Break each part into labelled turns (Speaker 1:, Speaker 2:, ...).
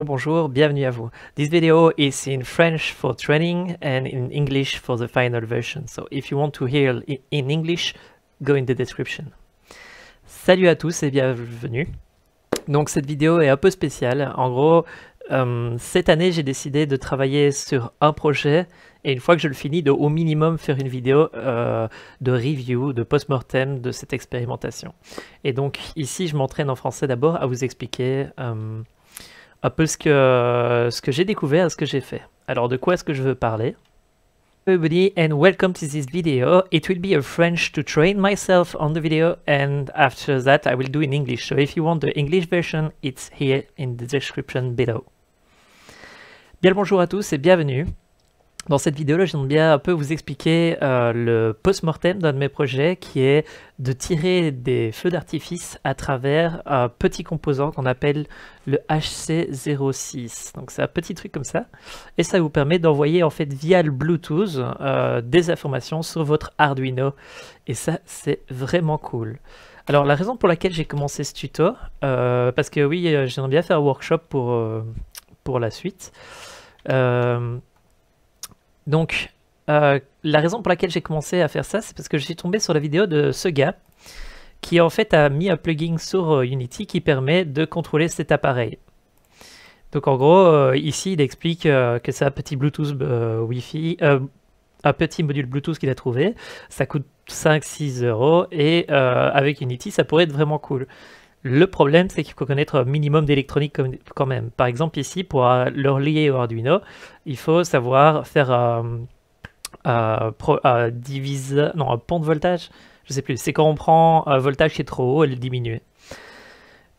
Speaker 1: Bonjour, bienvenue à vous. This video is in French for training and in English for the final version. So if you want to hear in English, go in the description. Salut à tous et bienvenue. Donc cette vidéo est un peu spéciale. En gros, euh, cette année, j'ai décidé de travailler sur un projet et une fois que je le finis, de au minimum faire une vidéo euh, de review, de post-mortem de cette expérimentation. Et donc ici, je m'entraîne en français d'abord à vous expliquer euh, un peu ce que, j'ai découvert, ce que j'ai fait. Alors de quoi est-ce que je veux parler? Everybody and welcome to this video. It will be a French to train myself on the video and after that I will do in English. So if you want the English version, it's here in the description below. Bien le bonjour à tous et bienvenue. Dans cette vidéo-là, j'aimerais bien un peu vous expliquer euh, le post-mortem d'un de mes projets qui est de tirer des feux d'artifice à travers un petit composant qu'on appelle le HC06. Donc c'est un petit truc comme ça et ça vous permet d'envoyer en fait via le Bluetooth euh, des informations sur votre Arduino et ça c'est vraiment cool. Alors la raison pour laquelle j'ai commencé ce tuto, euh, parce que oui, j'aimerais bien faire un workshop pour, pour la suite. Donc, euh, la raison pour laquelle j'ai commencé à faire ça, c'est parce que je suis tombé sur la vidéo de ce gars qui en fait a mis un plugin sur euh, Unity qui permet de contrôler cet appareil. Donc en gros, euh, ici il explique que c'est un petit Bluetooth Wi-Fi, un petit module Bluetooth qu'il a trouvé, ça coûte 5-6 euros et avec Unity ça pourrait être vraiment cool. Le problème, c'est qu'il faut connaître un minimum d'électronique quand même. Par exemple, ici, pour le relier au Arduino, il faut savoir faire non, un pont de voltage. Je sais plus. C'est quand on prend un voltage qui est trop haut et le diminuer.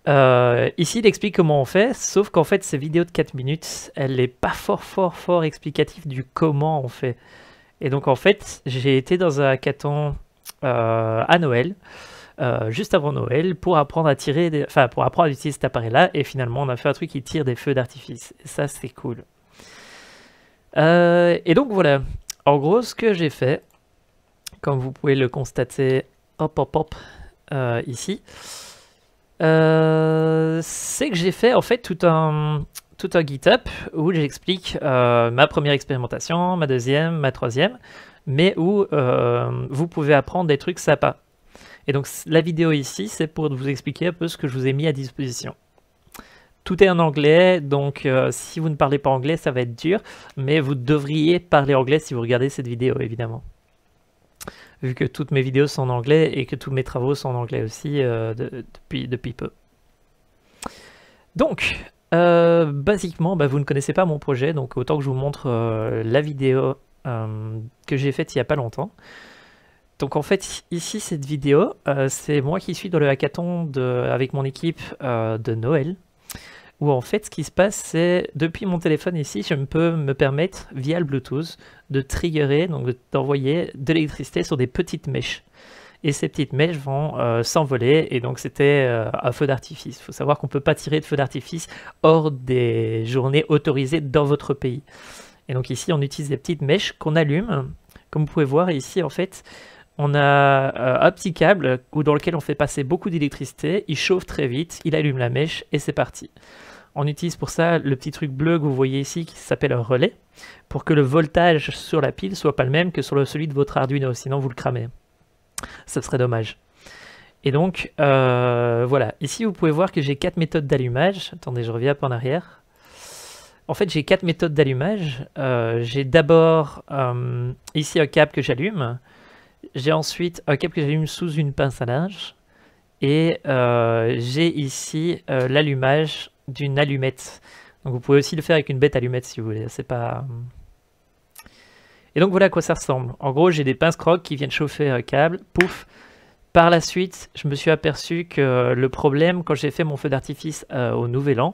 Speaker 1: Euh, ici, il explique comment on fait, sauf qu'en fait, cette vidéo de 4 minutes, elle n'est pas fort, fort, fort explicative du comment on fait. Et donc, en fait, j'ai été dans un hackathon euh, à Noël euh, juste avant Noël pour apprendre à tirer, enfin pour apprendre à utiliser cet appareil-là. Et finalement, on a fait un truc qui tire des feux d'artifice. Ça, c'est cool. Euh, et donc voilà. En gros, ce que j'ai fait, comme vous pouvez le constater, hop hop hop, euh, ici, c'est que j'ai fait en fait tout un tout un GitHub où j'explique ma première expérimentation, ma deuxième, ma troisième, mais où vous pouvez apprendre des trucs sympas. Et donc la vidéo ici, c'est pour vous expliquer un peu ce que je vous ai mis à disposition. Tout est en anglais, donc euh, si vous ne parlez pas anglais, ça va être dur, mais vous devriez parler anglais si vous regardez cette vidéo, évidemment. Vu que toutes mes vidéos sont en anglais et que tous mes travaux sont en anglais aussi euh, depuis, peu. Donc, euh, basiquement, bah, vous ne connaissez pas mon projet, donc autant que je vous montre la vidéo que j'ai faite il n'y a pas longtemps. Donc en fait, ici, cette vidéo, euh, c'est moi qui suis dans le hackathon avec mon équipe euh, de Noël, où en fait, ce qui se passe, c'est depuis mon téléphone ici, je peux me permettre, via le Bluetooth, de triggerer, donc d'envoyer de l'électricité sur des petites mèches. Et ces petites mèches vont euh, s'envoler, et donc c'était un feu d'artifice. Il faut savoir qu'on ne peut pas tirer de feu d'artifice hors des journées autorisées dans votre pays. Et donc ici, on utilise des petites mèches qu'on allume. Comme vous pouvez voir ici, en fait, on a euh, un petit câble dans lequel on fait passer beaucoup d'électricité, il chauffe très vite, il allume la mèche et c'est parti. On utilise pour ça le petit truc bleu que vous voyez ici qui s'appelle un relais, pour que le voltage sur la pile soit pas le même que sur celui de votre Arduino, sinon vous le cramez. Ça serait dommage. Et donc, euh, voilà. Ici, vous pouvez voir que j'ai quatre méthodes d'allumage. Attendez, je reviens un peu en arrière. En fait, j'ai quatre méthodes d'allumage. Euh, j'ai d'abord ici un câble que j'allume. J'ai ensuite un câble que j'allume sous une pince à linge. Et euh, j'ai ici euh, l'allumage d'une allumette. Donc vous pouvez aussi le faire avec une bête allumette si vous voulez. C'est pas. Et donc voilà à quoi ça ressemble. En gros, j'ai des pinces crocs qui viennent chauffer un câble. Pouf. Par la suite, je me suis aperçu que le problème quand j'ai fait mon feu d'artifice euh, au Nouvel An,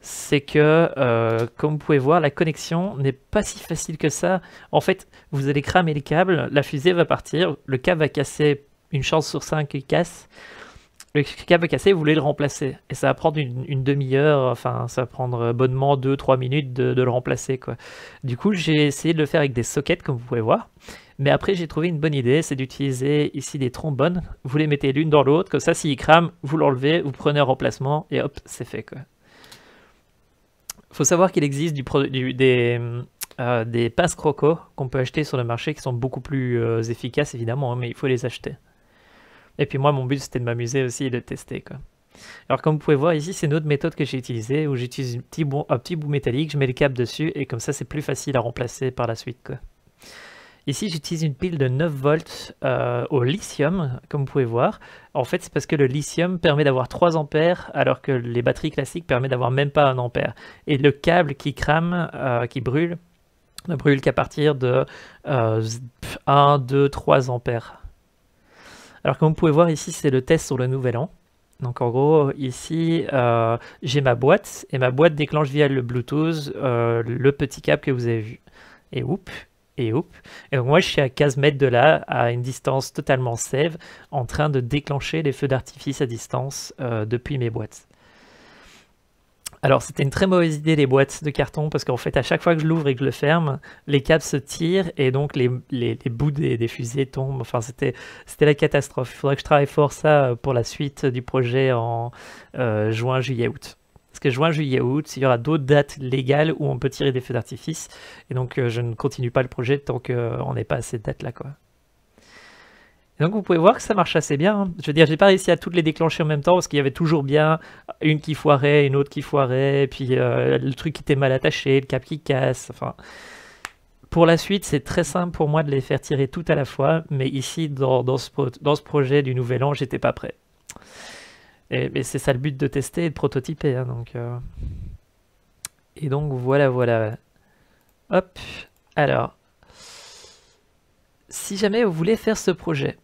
Speaker 1: c'est que, euh, comme vous pouvez voir, la connexion n'est pas si facile que ça. En fait, vous allez cramer les câbles, la fusée va partir, le câble va casser, une chance sur 5 qu'il casse. Le câble va casser, vous voulez le remplacer. Et ça va prendre une, demi-heure, enfin, ça va prendre bonnement 2-3 minutes de, le remplacer. Du coup, j'ai essayé de le faire avec des sockets, comme vous pouvez voir. Mais après, j'ai trouvé une bonne idée, c'est d'utiliser ici des trombones. Vous les mettez l'une dans l'autre, comme ça, s'ils crament, vous l'enlevez, vous prenez un remplacement, et hop, c'est fait. Faut savoir qu'il existe du, des, euh, des croco qu'on peut acheter sur le marché qui sont beaucoup plus euh, efficaces évidemment, hein, mais il faut les acheter. Et puis moi, mon but c'était de m'amuser aussi et de tester. Quoi. Alors comme vous pouvez voir ici, c'est une autre méthode que j'ai utilisée où j'utilise un petit, bout, un petit bout métallique, je mets le câble dessus et comme ça c'est plus facile à remplacer par la suite. Quoi. Ici, j'utilise une pile de 9 volts euh, au lithium, comme vous pouvez voir. En fait, c'est parce que le lithium permet d'avoir 3 ampères, alors que les batteries classiques permettent d'avoir même pas 1 ampère. Et le câble qui crame, euh, qui brûle, ne brûle qu'à partir de 1, 2, 3 ampères. Alors, comme vous pouvez voir ici, c'est le test sur le nouvel an. Donc en gros, ici, euh, j'ai ma boîte, et ma boîte déclenche via le Bluetooth le petit câble que vous avez vu. Et oups, et Et donc moi je suis à 15 mètres de là, à une distance totalement safe, en train de déclencher les feux d'artifice à distance euh, depuis mes boîtes. Alors c'était une très mauvaise idée les boîtes de carton parce qu'en fait à chaque fois que je l'ouvre et que je le ferme, les câbles se tirent et donc les, les, bouts des, fusées tombent. Enfin c'était la catastrophe. Il faudrait que je travaille fort ça pour la suite du projet en euh, juin, juillet, août. Que juin, juillet, août, il y aura d'autres dates légales où on peut tirer des feux d'artifice. Et donc, euh, je ne continue pas le projet tant qu'on euh, n'est pas à cette date-là. Quoi. donc, vous pouvez voir que ça marche assez bien. Hein. Je veux dire, j'ai pas réussi à toutes les déclencher en même temps parce qu'il y avait toujours bien une qui foirait, une autre qui foirait, puis euh, le truc qui était mal attaché, le cap qui casse. Enfin, pour la suite, c'est très simple pour moi de les faire tirer tout à la fois. Mais ici, dans, dans, ce, dans ce projet du Nouvel An, j'étais pas prêt. Et, c'est ça le but de tester et de prototyper. Hein, donc, euh. Et donc voilà, voilà. Hop. Alors, si jamais vous voulez faire ce projet,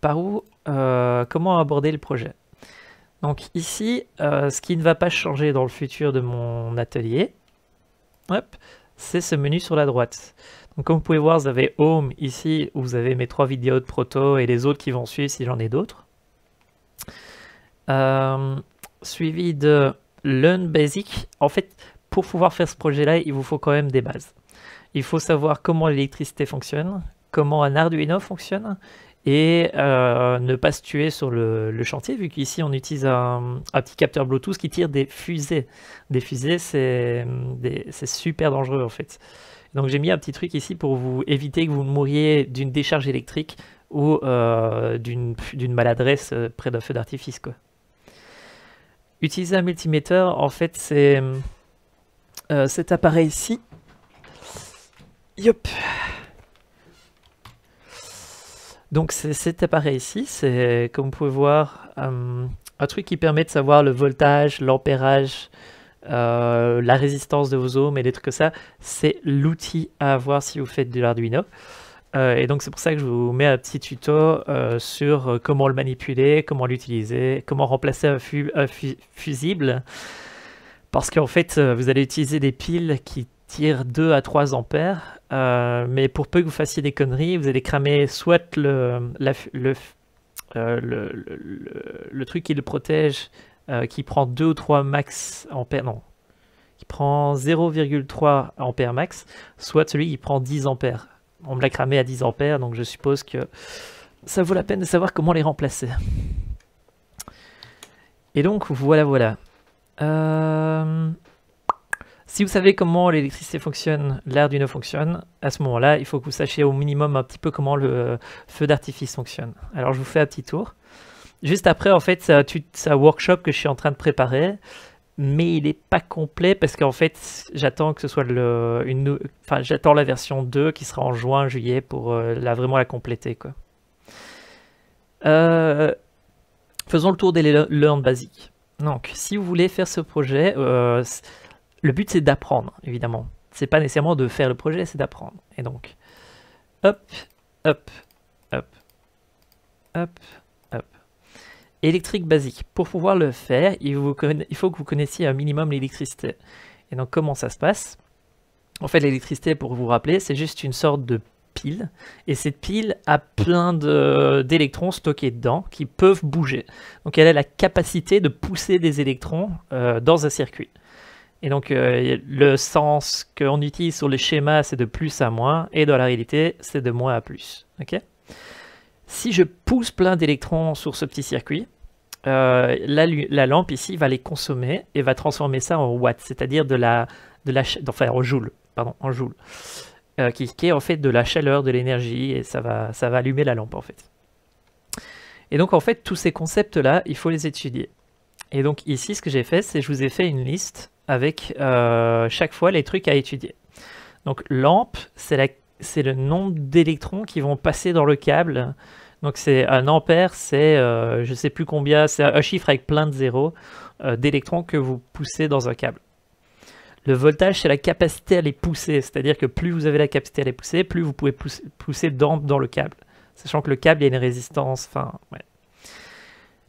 Speaker 1: par où, euh, comment aborder le projet? Donc ici, euh, ce qui ne va pas changer dans le futur de mon atelier, c'est ce menu sur la droite. Donc comme vous pouvez voir, vous avez Home ici, où vous avez mes trois vidéos de proto et les autres qui vont suivre si j'en ai d'autres. Euh, suivi de Learn Basic. En fait, pour pouvoir faire ce projet-là, il vous faut quand même des bases. Il faut savoir comment l'électricité fonctionne, comment un Arduino fonctionne, et euh, ne pas se tuer sur le, chantier, vu qu'ici on utilise un, petit capteur Bluetooth qui tire des fusées. Des fusées, c'est super dangereux en fait. Donc j'ai mis un petit truc ici pour vous éviter que vous mouriez d'une décharge électrique ou euh, d'une maladresse près d'un feu d'artifice. quoi. Utiliser un multimeter, en fait, c'est euh, cet appareil ici. Yop. Donc c'est cet appareil ici, c'est comme vous pouvez voir euh, un truc qui permet de savoir le voltage, l'ampérage, euh, la résistance de vos ohms et des trucs comme ça. C'est l'outil à avoir si vous faites de l'Arduino. Euh, et donc c'est pour ça que je vous mets un petit tuto euh, sur euh, comment le manipuler, comment l'utiliser, comment remplacer un, fusible. Parce qu'en fait, vous allez utiliser des piles qui tirent 2 à 3 ampères. mais pour peu que vous fassiez des conneries, vous allez cramer soit le, le, truc qui le protège, qui prend 2 ou 3 max ampères, non, qui prend 0,3 ampères max, soit celui qui prend 10 ampères on me l'a cramé à 10 ampères, donc je suppose que ça vaut la peine de savoir comment les remplacer. Et donc voilà, voilà. Euh, si vous savez comment l'électricité fonctionne, l'Arduino fonctionne, à ce moment-là, il faut que vous sachiez au minimum un petit peu comment le feu d'artifice fonctionne. Alors je vous fais un petit tour. Juste après, en fait, c'est un workshop que je suis en train de préparer mais il n'est pas complet parce qu'en fait j'attends que ce soit le, une, enfin j'attends la version 2 qui sera en juin, juillet pour euh, la, vraiment la compléter quoi. Euh, faisons le tour des learn basiques. Donc si vous voulez faire ce projet, euh, le but c'est d'apprendre évidemment. C'est pas nécessairement de faire le projet, c'est d'apprendre. Et donc hop, hop, hop, hop, électrique basique. Pour pouvoir le faire, il, faut que vous connaissiez un minimum l'électricité. Et donc comment ça se passe? En fait, l'électricité, pour vous rappeler, c'est juste une sorte de pile. Et cette pile a plein d'électrons stockés dedans qui peuvent bouger. Donc elle a la capacité de pousser des électrons euh, dans un circuit. Et donc euh, le sens qu'on utilise sur le schéma, c'est de plus à moins, et dans la réalité, c'est de moins à plus. si je pousse plein d'électrons sur ce petit circuit, euh, la, lampe ici va les consommer et va transformer ça en watts, c'est-à-dire de la de la, enfin en joule, pardon, en joule, euh, qui, qui, est en fait de la chaleur, de l'énergie, et ça va, ça va allumer la lampe en fait. Et donc en fait, tous ces concepts-là, il faut les étudier. Et donc ici, ce que j'ai fait, c'est je vous ai fait une liste avec euh, chaque fois les trucs à étudier. Donc lampe, c'est le nombre d'électrons qui vont passer dans le câble. Donc c'est un ampère, c'est euh, je sais plus combien, c'est un chiffre avec plein de zéros euh, d'électrons que vous poussez dans un câble. Le voltage, c'est la capacité à les pousser, c'est-à-dire que plus vous avez la capacité à les pousser, plus vous pouvez pousser, dans, le câble. Sachant que le câble, il y a une résistance, enfin.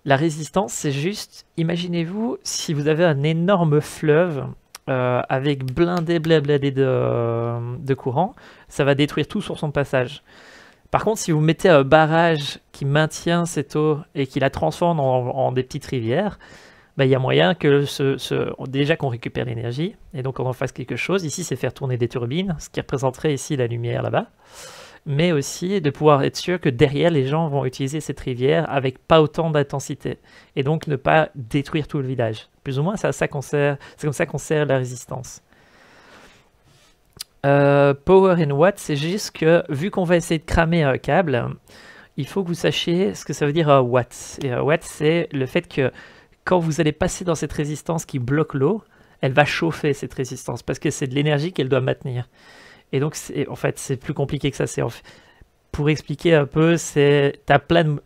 Speaker 1: La résistance, c'est juste, imaginez-vous si vous avez un énorme fleuve euh, avec blindé, blindé de courant, ça va détruire tout sur son passage. Par contre, si vous mettez un barrage qui maintient cette eau et qui la transforme en, des petites rivières, bah, il y a moyen que ce, déjà qu'on récupère l'énergie et donc on en fasse quelque chose. Ici, c'est faire tourner des turbines, ce qui représenterait ici la lumière là-bas mais aussi de pouvoir être sûr que derrière les gens vont utiliser cette rivière avec pas autant d'intensité et donc ne pas détruire tout le village. Plus ou moins, c'est comme ça qu'on sert la résistance. Euh, power and watt, c'est juste que vu qu'on va essayer de cramer un câble, il faut que vous sachiez ce que ça veut dire un watt. Et un watt, c'est le fait que quand vous allez passer dans cette résistance qui bloque l'eau, elle va chauffer cette résistance parce que c'est de l'énergie qu'elle doit maintenir. Et donc, en fait, c'est plus compliqué que ça. Pour expliquer un peu, c'est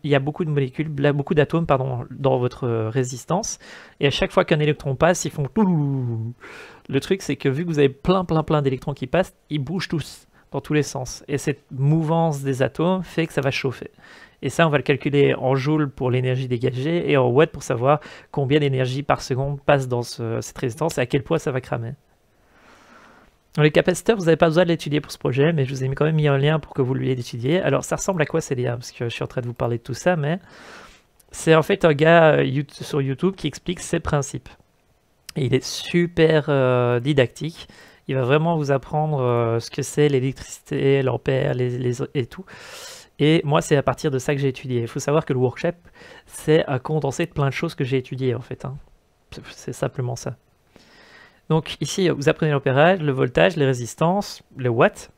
Speaker 1: il y a beaucoup de molécules, beaucoup d'atomes pardon, dans votre résistance, et à chaque fois qu'un électron passe, ils font le truc, c'est que vu que vous avez plein, plein, plein d'électrons qui passent, ils bougent tous dans tous les sens, et cette mouvance des atomes fait que ça va chauffer. Et ça, on va le calculer en joules pour l'énergie dégagée et en watts pour savoir combien d'énergie par seconde passe dans cette résistance et à quel point ça va cramer. Les capaciteurs, vous n'avez pas besoin de l'étudier pour ce projet, mais je vous ai quand même mis un lien pour que vous l'étudiez. Alors, ça ressemble à quoi ces liens? Parce que je suis en train de vous parler de tout ça, mais c'est en fait un gars euh, sur YouTube qui explique ses principes. Et il est super euh, didactique. Il va vraiment vous apprendre euh, ce que c'est l'électricité, l'ampère les, et tout. Et moi, c'est à partir de ça que j'ai étudié. Il faut savoir que le workshop, c'est un condensé de plein de choses que j'ai étudiées, en fait. Hein. C'est simplement ça. Donc ici, vous apprenez l'ampérage, le voltage, les résistances, les watts.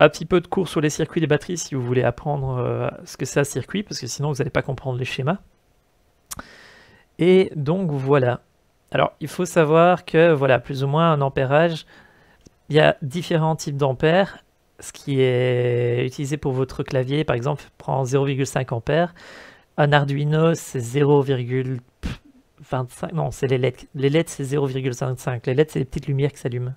Speaker 1: Un petit peu de cours sur les circuits des batteries si vous voulez apprendre euh, ce que c'est un circuit, parce que sinon vous n'allez pas comprendre les schémas. Et donc voilà. Alors il faut savoir que voilà, plus ou moins un ampérage, il y a différents types d'ampères. Ce qui est utilisé pour votre clavier, par exemple, prend 0,5 ampères. Un Arduino, c'est 0,5 25, non, c'est les LED. Les LED, c'est 0,55. Les LED, c'est les petites lumières qui s'allument.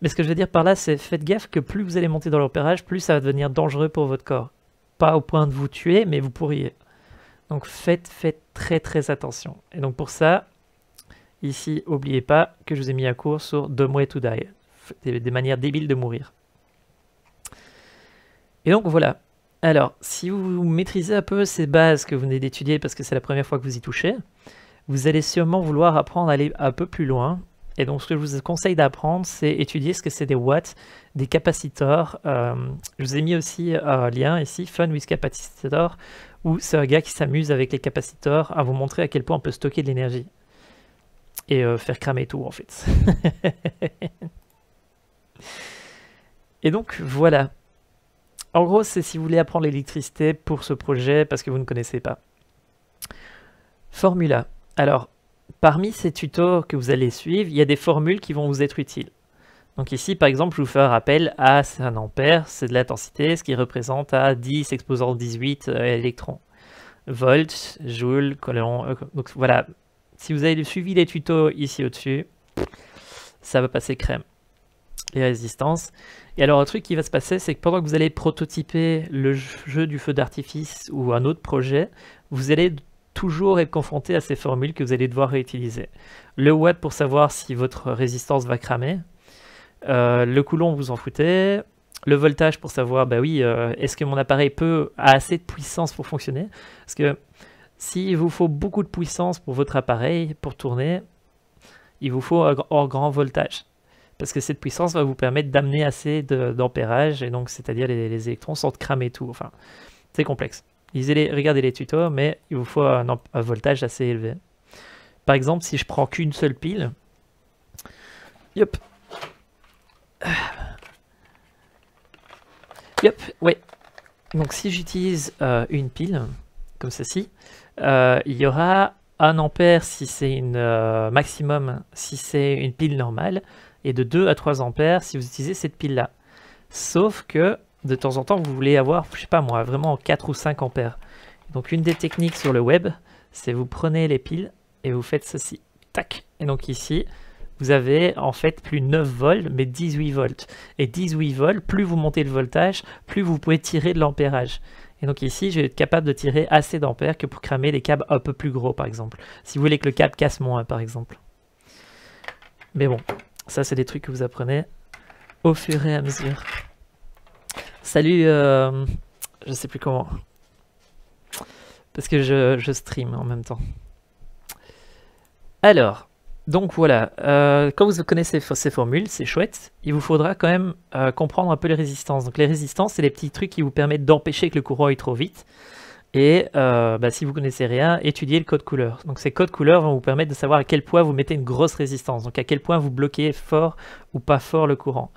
Speaker 1: Mais ce que je veux dire par là, c'est faites gaffe que plus vous allez monter dans l'opérage, plus ça va devenir dangereux pour votre corps. Pas au point de vous tuer, mais vous pourriez. Donc faites, faites très très attention. Et donc pour ça, ici, n'oubliez pas que je vous ai mis à court sur The Way to Die. Des manières débiles de mourir. Et donc voilà, alors, si vous maîtrisez un peu ces bases que vous venez d'étudier parce que c'est la première fois que vous y touchez, vous allez sûrement vouloir apprendre à aller un peu plus loin. Et donc, ce que je vous conseille d'apprendre, c'est étudier ce que c'est des watts, des capaciteurs. Euh, je vous ai mis aussi un lien ici, Fun with Capacitor, où c'est un gars qui s'amuse avec les capaciteurs à vous montrer à quel point on peut stocker de l'énergie. Et euh, faire cramer tout, en fait. et donc, voilà. En gros, c'est si vous voulez apprendre l'électricité pour ce projet parce que vous ne connaissez pas. Formula. Alors, parmi ces tutos que vous allez suivre, il y a des formules qui vont vous être utiles. Donc ici, par exemple, je vous fais un rappel à c'est un ampère, c'est de l'intensité, ce qui représente à 10 exposant 18 euh, électrons. Volts, joules, coulomb. Euh, donc voilà, si vous avez suivi les tutos ici au-dessus, ça va passer crème. Les résistances. Et alors, un truc qui va se passer, c'est que pendant que vous allez prototyper le jeu du feu d'artifice ou un autre projet, vous allez toujours être confronté à ces formules que vous allez devoir réutiliser. Le watt pour savoir si votre résistance va cramer. Euh, le coulomb, vous en foutez. Le voltage pour savoir, bah oui, euh, est-ce que mon appareil peut a assez de puissance pour fonctionner? Parce que s'il vous faut beaucoup de puissance pour votre appareil pour tourner, il vous faut un grand voltage parce que cette puissance va vous permettre d'amener assez d'ampérage, et donc c'est-à-dire les, électrons sans cramer tout. Enfin, c'est complexe. Lisez regardez les tutos, mais il vous faut un, voltage assez élevé. Par exemple, si je prends qu'une seule pile, Yep. Yep, ouais. Donc si j'utilise euh, une pile, comme ceci, euh, il y aura 1 ampère si c'est une euh, maximum si c'est une pile normale, et de 2 à 3 ampères si vous utilisez cette pile-là. Sauf que de temps en temps, vous voulez avoir, je sais pas moi, vraiment 4 ou 5 ampères. Donc une des techniques sur le web, c'est vous prenez les piles et vous faites ceci. Tac. Et donc ici, vous avez en fait plus 9 volts, mais 18 volts. Et 18 volts, plus vous montez le voltage, plus vous pouvez tirer de l'ampérage. Et donc ici, je vais être capable de tirer assez d'ampères que pour cramer des câbles un peu plus gros, par exemple. Si vous voulez que le câble casse moins, par exemple. Mais bon, ça c'est des trucs que vous apprenez au fur et à mesure. Salut, euh, je sais plus comment. Parce que je, je stream en même temps. Alors, donc voilà, euh, quand vous connaissez ces formules, c'est chouette, il vous faudra quand même euh, comprendre un peu les résistances. Donc les résistances, c'est les petits trucs qui vous permettent d'empêcher que le courant aille trop vite. Et euh, bah, si vous connaissez rien, étudiez le code couleur. Donc ces codes couleurs vont vous permettre de savoir à quel point vous mettez une grosse résistance, donc à quel point vous bloquez fort ou pas fort le courant.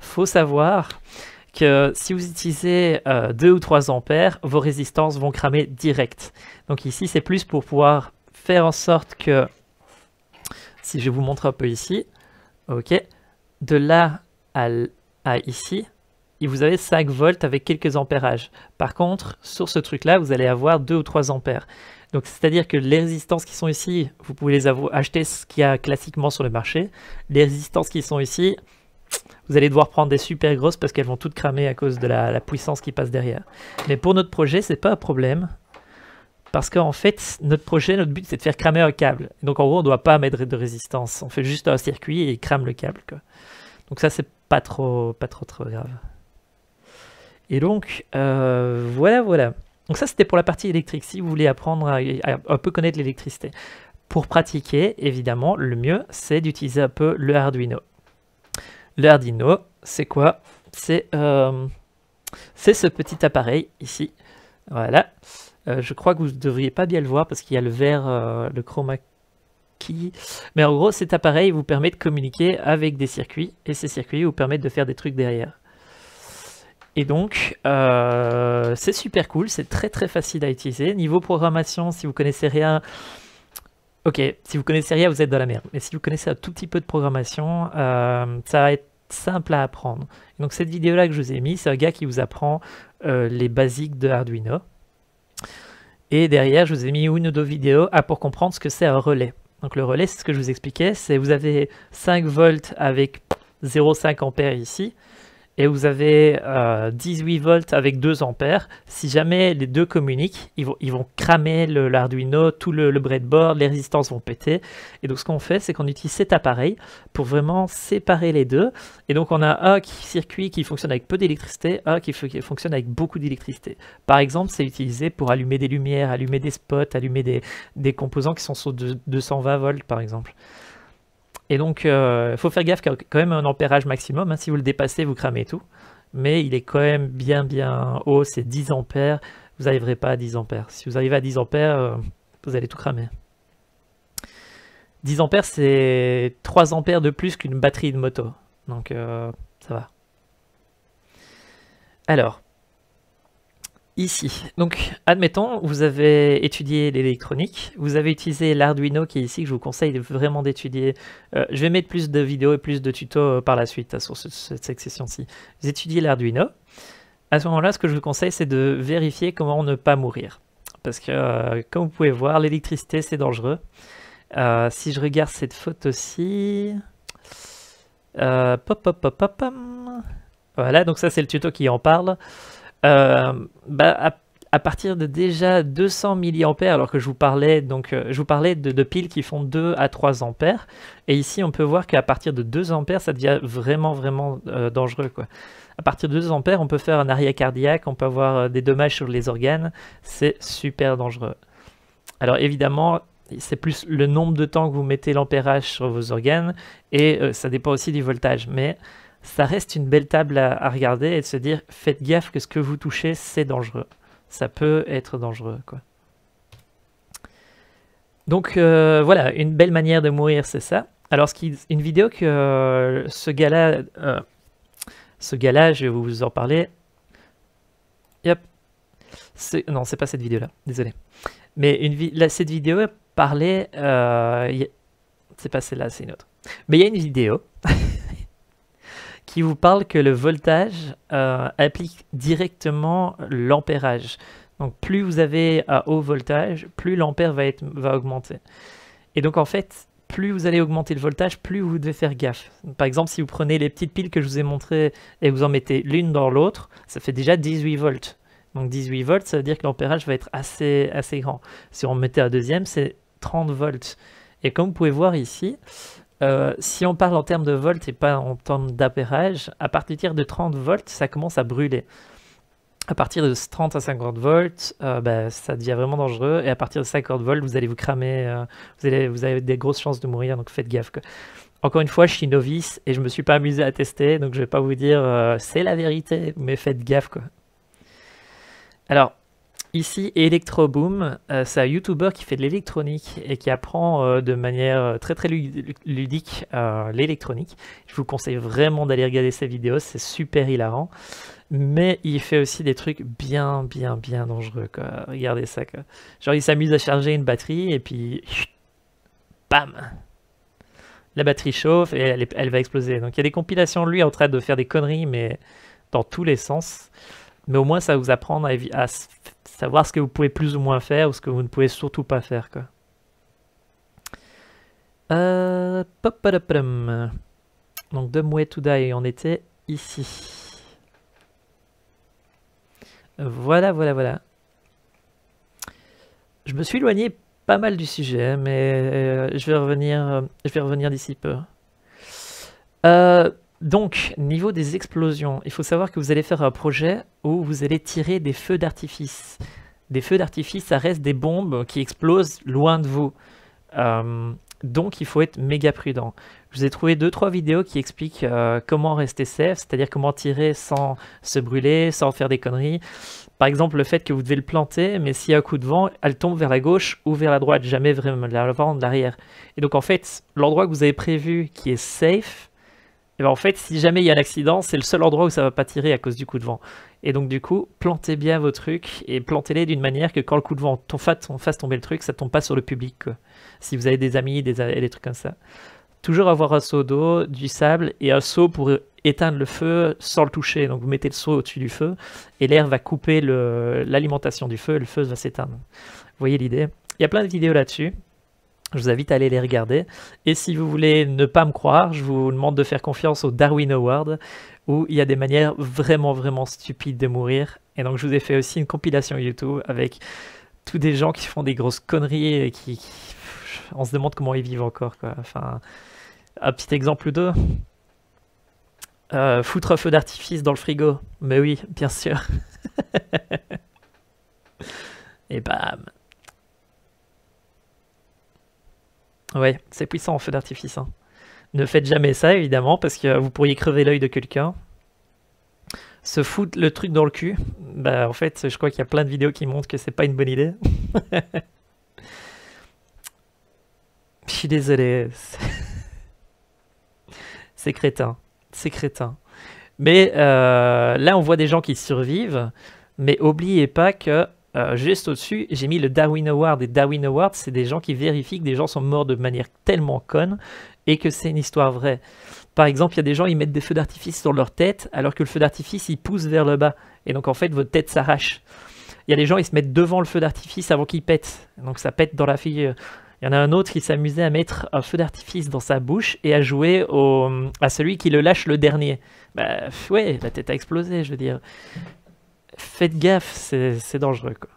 Speaker 1: faut savoir que si vous utilisez 2 ou 3 ampères, vos résistances vont cramer direct. Donc ici, c'est plus pour pouvoir faire en sorte que si je vous montre un peu ici, ok, de là à, ici, vous avez 5 volts avec quelques ampérages. Par contre, sur ce truc-là, vous allez avoir 2 ou 3 ampères. Donc, c'est-à-dire que les résistances qui sont ici, vous pouvez les acheter ce qu'il y a classiquement sur le marché. Les résistances qui sont ici, vous allez devoir prendre des super grosses parce qu'elles vont toutes cramer à cause de la, puissance qui passe derrière. Mais pour notre projet, c'est pas un problème. Parce qu'en fait, notre projet, notre but, c'est de faire cramer un câble. Donc en gros, on ne doit pas mettre de résistance. On fait juste un circuit et il crame le câble. Donc ça, c'est pas trop, pas trop, trop grave. Et donc, euh, voilà, voilà. Donc ça, c'était pour la partie électrique. Si vous voulez apprendre à, un peu connaître l'électricité. Pour pratiquer, évidemment, le mieux, c'est d'utiliser un peu le Arduino. Le Arduino, c'est quoi? C'est euh, ce petit appareil ici. Voilà. Euh, je crois que vous ne devriez pas bien le voir parce qu'il y a le vert, euh, le chroma key. Mais en gros, cet appareil vous permet de communiquer avec des circuits et ces circuits vous permettent de faire des trucs derrière. Et donc, c'est super cool, c'est très très facile à utiliser. Niveau programmation, si vous connaissez rien, ok, si vous connaissez rien, vous êtes dans la merde. Mais si vous connaissez un tout petit peu de programmation, ça va être simple à apprendre. donc cette vidéo-là que je vous ai mis, c'est un gars qui vous apprend les basiques de Arduino. Et derrière, je vous ai mis une ou deux vidéos ah, pour comprendre ce que c'est un relais. Donc le relais, c'est ce que je vous expliquais, c'est vous avez 5 volts avec 0,5 ampères ici, et vous avez 18 euh, volts avec 2 ampères. Si jamais les deux communiquent, ils vont, ils vont cramer l'Arduino, tout le, breadboard, les résistances vont péter. Et donc ce qu'on fait, c'est qu'on utilise cet appareil pour vraiment séparer les deux. Et donc on a un circuit qui fonctionne avec peu d'électricité, un qui, fonctionne avec beaucoup d'électricité. Par exemple, c'est utilisé pour allumer des lumières, allumer des spots, allumer des, des composants qui sont sur 220 volts par exemple. Et donc, il euh, faut faire gaffe a quand même un ampérage maximum. Hein. Si vous le dépassez, vous cramez tout. Mais il est quand même bien, bien haut. C'est 10 ampères. Vous n'arriverez pas à 10 ampères. Si vous arrivez à 10 ampères, euh, vous allez tout cramer. 10 ampères, c'est 3 ampères de plus qu'une batterie de moto. Donc, euh, ça va. Alors, ici. Donc, admettons, vous avez étudié l'électronique, vous avez utilisé l'Arduino qui est ici, que je vous conseille vraiment d'étudier. Euh, je vais mettre plus de vidéos et plus de tutos euh, par la suite sur cette section-ci. Vous étudiez l'Arduino. À ce moment-là, ce que je vous conseille, c'est de vérifier comment ne pas mourir. Parce que, euh, comme vous pouvez voir, l'électricité, c'est dangereux. si je regarde cette photo-ci... pop, pop, pop, pop, Voilà, donc ça, c'est le tuto qui en parle. Euh, bah, à, partir de déjà 200 mA, alors que je vous parlais, donc, euh, je vous parlais de, piles qui font 2 à 3 ampères, et ici on peut voir qu'à partir de 2 ampères, ça devient vraiment vraiment euh, dangereux. Quoi. À partir de 2 ampères, on peut faire un arrêt cardiaque, on peut avoir des dommages sur les organes, c'est super dangereux. Alors évidemment, c'est plus le nombre de temps que vous mettez l'ampérage sur vos organes, et ça dépend aussi du voltage, mais ça reste une belle table à, regarder et de se dire faites gaffe que ce que vous touchez, c'est dangereux. Ça peut être dangereux. quoi. Donc euh, voilà, une belle manière de mourir, c'est ça. alors, ce qui, une vidéo que ce gars-là, ce gars-là, je vais vous en parler. Yep. Non, c'est pas cette vidéo-là, désolé. Mais une cette vidéo parlait. c'est pas celle-là, c'est une autre. Mais il y a une vidéo qui vous parle que le voltage euh, applique directement l'ampérage. Donc plus vous avez à haut voltage, plus l'ampère va, être, va augmenter. Et donc en fait, plus vous allez augmenter le voltage, plus vous devez faire gaffe. Par exemple, si vous prenez les petites piles que je vous ai montrées et vous en mettez l'une dans l'autre, ça fait déjà 18 volts. Donc 18 volts, ça veut dire que l'ampérage va être assez, assez grand. Si on mettait un deuxième, c'est 30 volts. Et comme vous pouvez voir ici, euh, si on parle en termes de volts et pas en termes d'appérage, à partir de 30 volts, ça commence à brûler. À partir de 30 à 50 volts, euh, bah, ça devient vraiment dangereux. Et à partir de 50 volts, vous allez vous cramer. Euh, vous, avez des grosses chances de mourir, donc faites gaffe. Encore une fois, je suis novice et je me suis pas amusé à tester, donc je vais pas vous dire c'est la vérité, mais faites gaffe. Quoi. Alors, Ici, Electroboom, euh, c'est un YouTuber qui fait de l'électronique et qui apprend euh, de manière euh, très très ludique l'électronique. Je vous conseille vraiment d'aller regarder ses vidéos, c'est super hilarant. Mais il fait aussi des trucs bien bien bien dangereux. Regardez ça. Genre il s'amuse à charger une batterie et puis... Bam La batterie chauffe et elle, va exploser. Donc il y a des compilations lui en train de faire des conneries, mais dans tous les sens. Mais au moins ça vous apprend à, à savoir ce que vous pouvez plus ou moins faire ou ce que vous ne pouvez surtout pas faire. Quoi. Euh, Donc de Mouet to Die, on était ici. Voilà, voilà, voilà. Je me suis éloigné pas mal du sujet, mais euh, je vais revenir, euh, je vais revenir d'ici peu. Euh, donc, niveau des explosions, il faut savoir que vous allez faire un projet où vous allez tirer des feux d'artifice. Des feux d'artifice, ça reste des bombes qui explosent loin de vous. Euh, donc, il faut être méga prudent. Je vous ai trouvé deux trois vidéos qui expliquent euh, comment rester safe, c'est-à-dire comment tirer sans se brûler, sans faire des conneries. Par exemple, le fait que vous devez le planter, mais s'il y a un coup de vent, elle tombe vers la gauche ou vers la droite, jamais vraiment de l'avant, de l'arrière. Et donc, en fait, l'endroit que vous avez prévu qui est safe, et ben en fait, si jamais il y a un accident, c'est le seul endroit où ça va pas tirer à cause du coup de vent. Et donc du coup, plantez bien vos trucs et plantez-les d'une manière que quand le coup de vent fasse tomber le truc, ça tombe pas sur le public. Si vous avez des amis, des, des trucs comme ça. Toujours avoir un seau d'eau, du sable et un seau pour éteindre le feu sans le toucher. Donc vous mettez le seau au-dessus du feu et l'air va couper l'alimentation du feu et le feu va s'éteindre. Vous voyez l'idée? Il y a plein de vidéos là-dessus. Je vous invite à aller les regarder. Et si vous voulez ne pas me croire, je vous demande de faire confiance au Darwin Award, où il y a des manières vraiment, vraiment stupides de mourir. Et donc, je vous ai fait aussi une compilation YouTube avec tous des gens qui font des grosses conneries et qui. on se demande comment ils vivent encore, quoi. Enfin, un petit exemple ou deux. Euh, foutre un feu d'artifice dans le frigo. Mais oui, bien sûr. et bam. Ouais, c'est puissant en feu d'artifice. Hein. Ne faites jamais ça, évidemment, parce que vous pourriez crever l'œil de quelqu'un. Se foutre le truc dans le cul, bah en fait, je crois qu'il y a plein de vidéos qui montrent que c'est pas une bonne idée. Je suis désolé. C'est crétin. C'est crétin. Mais euh, là, on voit des gens qui survivent. Mais oubliez pas que euh, juste au-dessus, j'ai mis le Darwin Award. Et Darwin Award, c'est des gens qui vérifient que des gens sont morts de manière tellement conne et que c'est une histoire vraie. Par exemple, il y a des gens, ils mettent des feux d'artifice sur leur tête, alors que le feu d'artifice, il pousse vers le bas. Et donc, en fait, votre tête s'arrache. Il y a des gens, ils se mettent devant le feu d'artifice avant qu'il pète. Donc, ça pète dans la figure. Il y en a un autre qui s'amusait à mettre un feu d'artifice dans sa bouche et à jouer à celui qui le lâche le dernier. Bah, ouais, la tête a explosé, je veux dire faites gaffe, c'est dangereux. Quoi.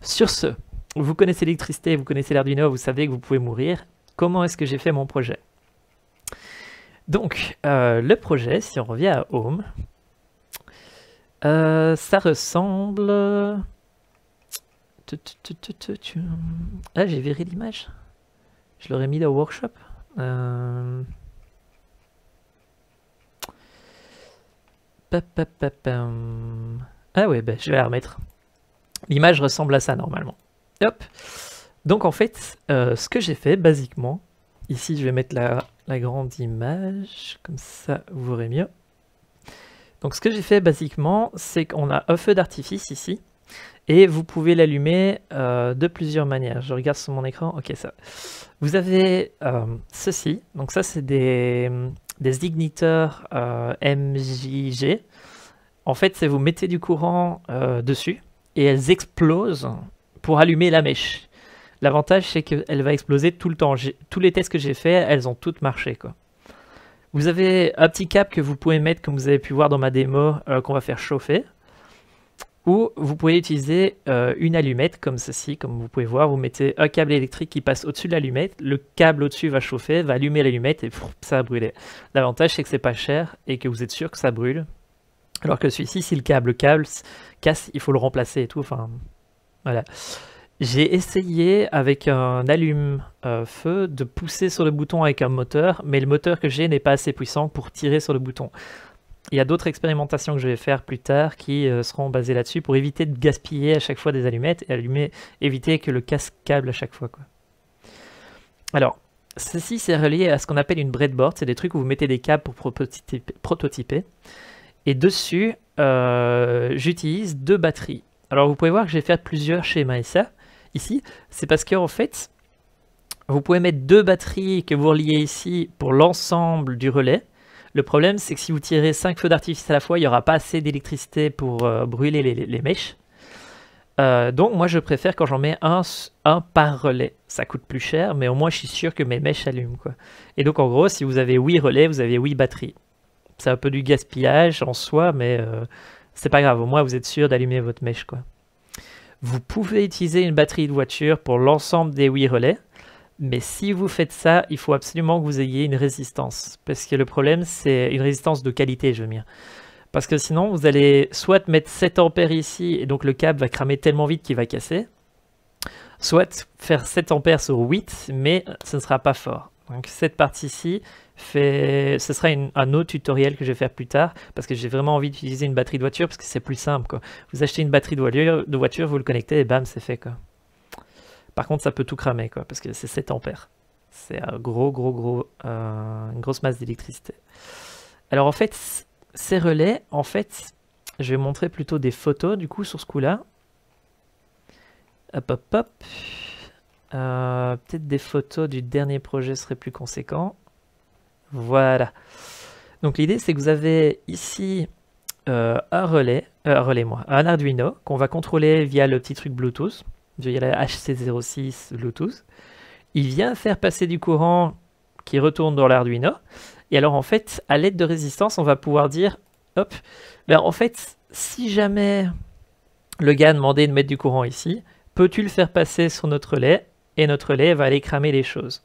Speaker 1: Sur ce, vous connaissez l'électricité, vous connaissez l'Arduino, vous savez que vous pouvez mourir. Comment est-ce que j'ai fait mon projet? Donc, euh, le projet, si on revient à Home, euh, ça ressemble... Ah, j'ai viré l'image. Je l'aurais mis dans Workshop. Euh... Ah ouais, bah, je vais la remettre. L'image ressemble à ça normalement. Hop. Donc en fait, euh, ce que j'ai fait, basiquement, ici, je vais mettre la, grande image, comme ça vous verrez mieux. Donc ce que j'ai fait basiquement, c'est qu'on a un feu d'artifice ici, et vous pouvez l'allumer euh, de plusieurs manières. Je regarde sur mon écran, ok ça. Vous avez euh, ceci, donc ça c'est des, des igniteurs euh, MJG. En fait, c'est vous mettez du courant dessus, et elles explosent pour allumer la mèche. L'avantage, c'est qu'elle va exploser tout le temps. Tous les tests que j'ai fait, elles ont toutes marché. Quoi. Vous avez un petit câble que vous pouvez mettre, comme vous avez pu voir dans ma démo, euh, qu'on va faire chauffer. Ou vous pouvez utiliser euh, une allumette comme ceci, comme vous pouvez voir. Vous mettez un câble électrique qui passe au-dessus de l'allumette. Le câble au-dessus va chauffer, va allumer l'allumette et ça va brûler. L'avantage, c'est que c'est pas cher et que vous êtes sûr que ça brûle. Alors que celui-ci, si le câble, câble casse, il faut le remplacer et tout. Enfin, voilà. J'ai essayé avec un allume-feu de pousser sur le bouton avec un moteur, mais le moteur que j'ai n'est pas assez puissant pour tirer sur le bouton. Il y a d'autres expérimentations que je vais faire plus tard qui euh, seront basées là-dessus pour éviter de gaspiller à chaque fois des allumettes et allumer, éviter que le casse câble à chaque fois. Alors, ceci c'est relié à ce qu'on appelle une breadboard, c'est des trucs où vous mettez des câbles pour prototyper. Et dessus, euh, j'utilise deux batteries. Alors vous pouvez voir que j'ai fait plusieurs schémas et ça ici, c'est parce qu'en fait, vous pouvez mettre deux batteries que vous reliez ici pour l'ensemble du relais. Le problème, c'est que si vous tirez 5 feux d'artifice à la fois, il n'y aura pas assez d'électricité pour euh, brûler les, mèches. Euh, donc moi je préfère quand j'en mets un, par relais. Ça coûte plus cher, mais au moins je suis sûr que mes mèches allument. Et donc en gros, si vous avez 8 relais, vous avez 8 batteries. C'est un peu du gaspillage en soi, mais euh, c'est pas grave. Au moins vous êtes sûr d'allumer votre mèche. Vous pouvez utiliser une batterie de voiture pour l'ensemble des 8 relais, mais si vous faites ça, il faut absolument que vous ayez une résistance. Parce que le problème, c'est une résistance de qualité, je veux dire. Parce que sinon, vous allez soit mettre 7 ampères ici, et donc le câble va cramer tellement vite qu'il va casser, soit faire 7 ampères sur 8, mais ce ne sera pas fort. Donc cette partie-ci, ce sera un autre tutoriel que je vais faire plus tard, parce que j'ai vraiment envie d'utiliser une batterie de voiture, parce que c'est plus simple. Vous achetez une batterie de voiture, vous le connectez et bam, c'est fait. Par contre, ça peut tout cramer, quoi, parce que c'est 7 ampères. C'est un gros, gros, gros, euh, une grosse masse d'électricité. Alors en fait, ces relais, en fait, je vais montrer plutôt des photos du coup sur ce coup-là. Hop, hop, hop. Euh, peut-être des photos du dernier projet seraient plus conséquents. Voilà. Donc l'idée c'est que vous avez ici euh, un relais, relais moi, un Arduino qu'on va contrôler via le petit truc Bluetooth, via la HC06 Bluetooth. Il vient faire passer du courant qui retourne dans l'Arduino. Et alors en fait, à l'aide de résistance, on va pouvoir dire, hop, ben en fait, si jamais le gars a demandé de mettre du courant ici, peux-tu le faire passer sur notre relais et notre relais va aller cramer les choses?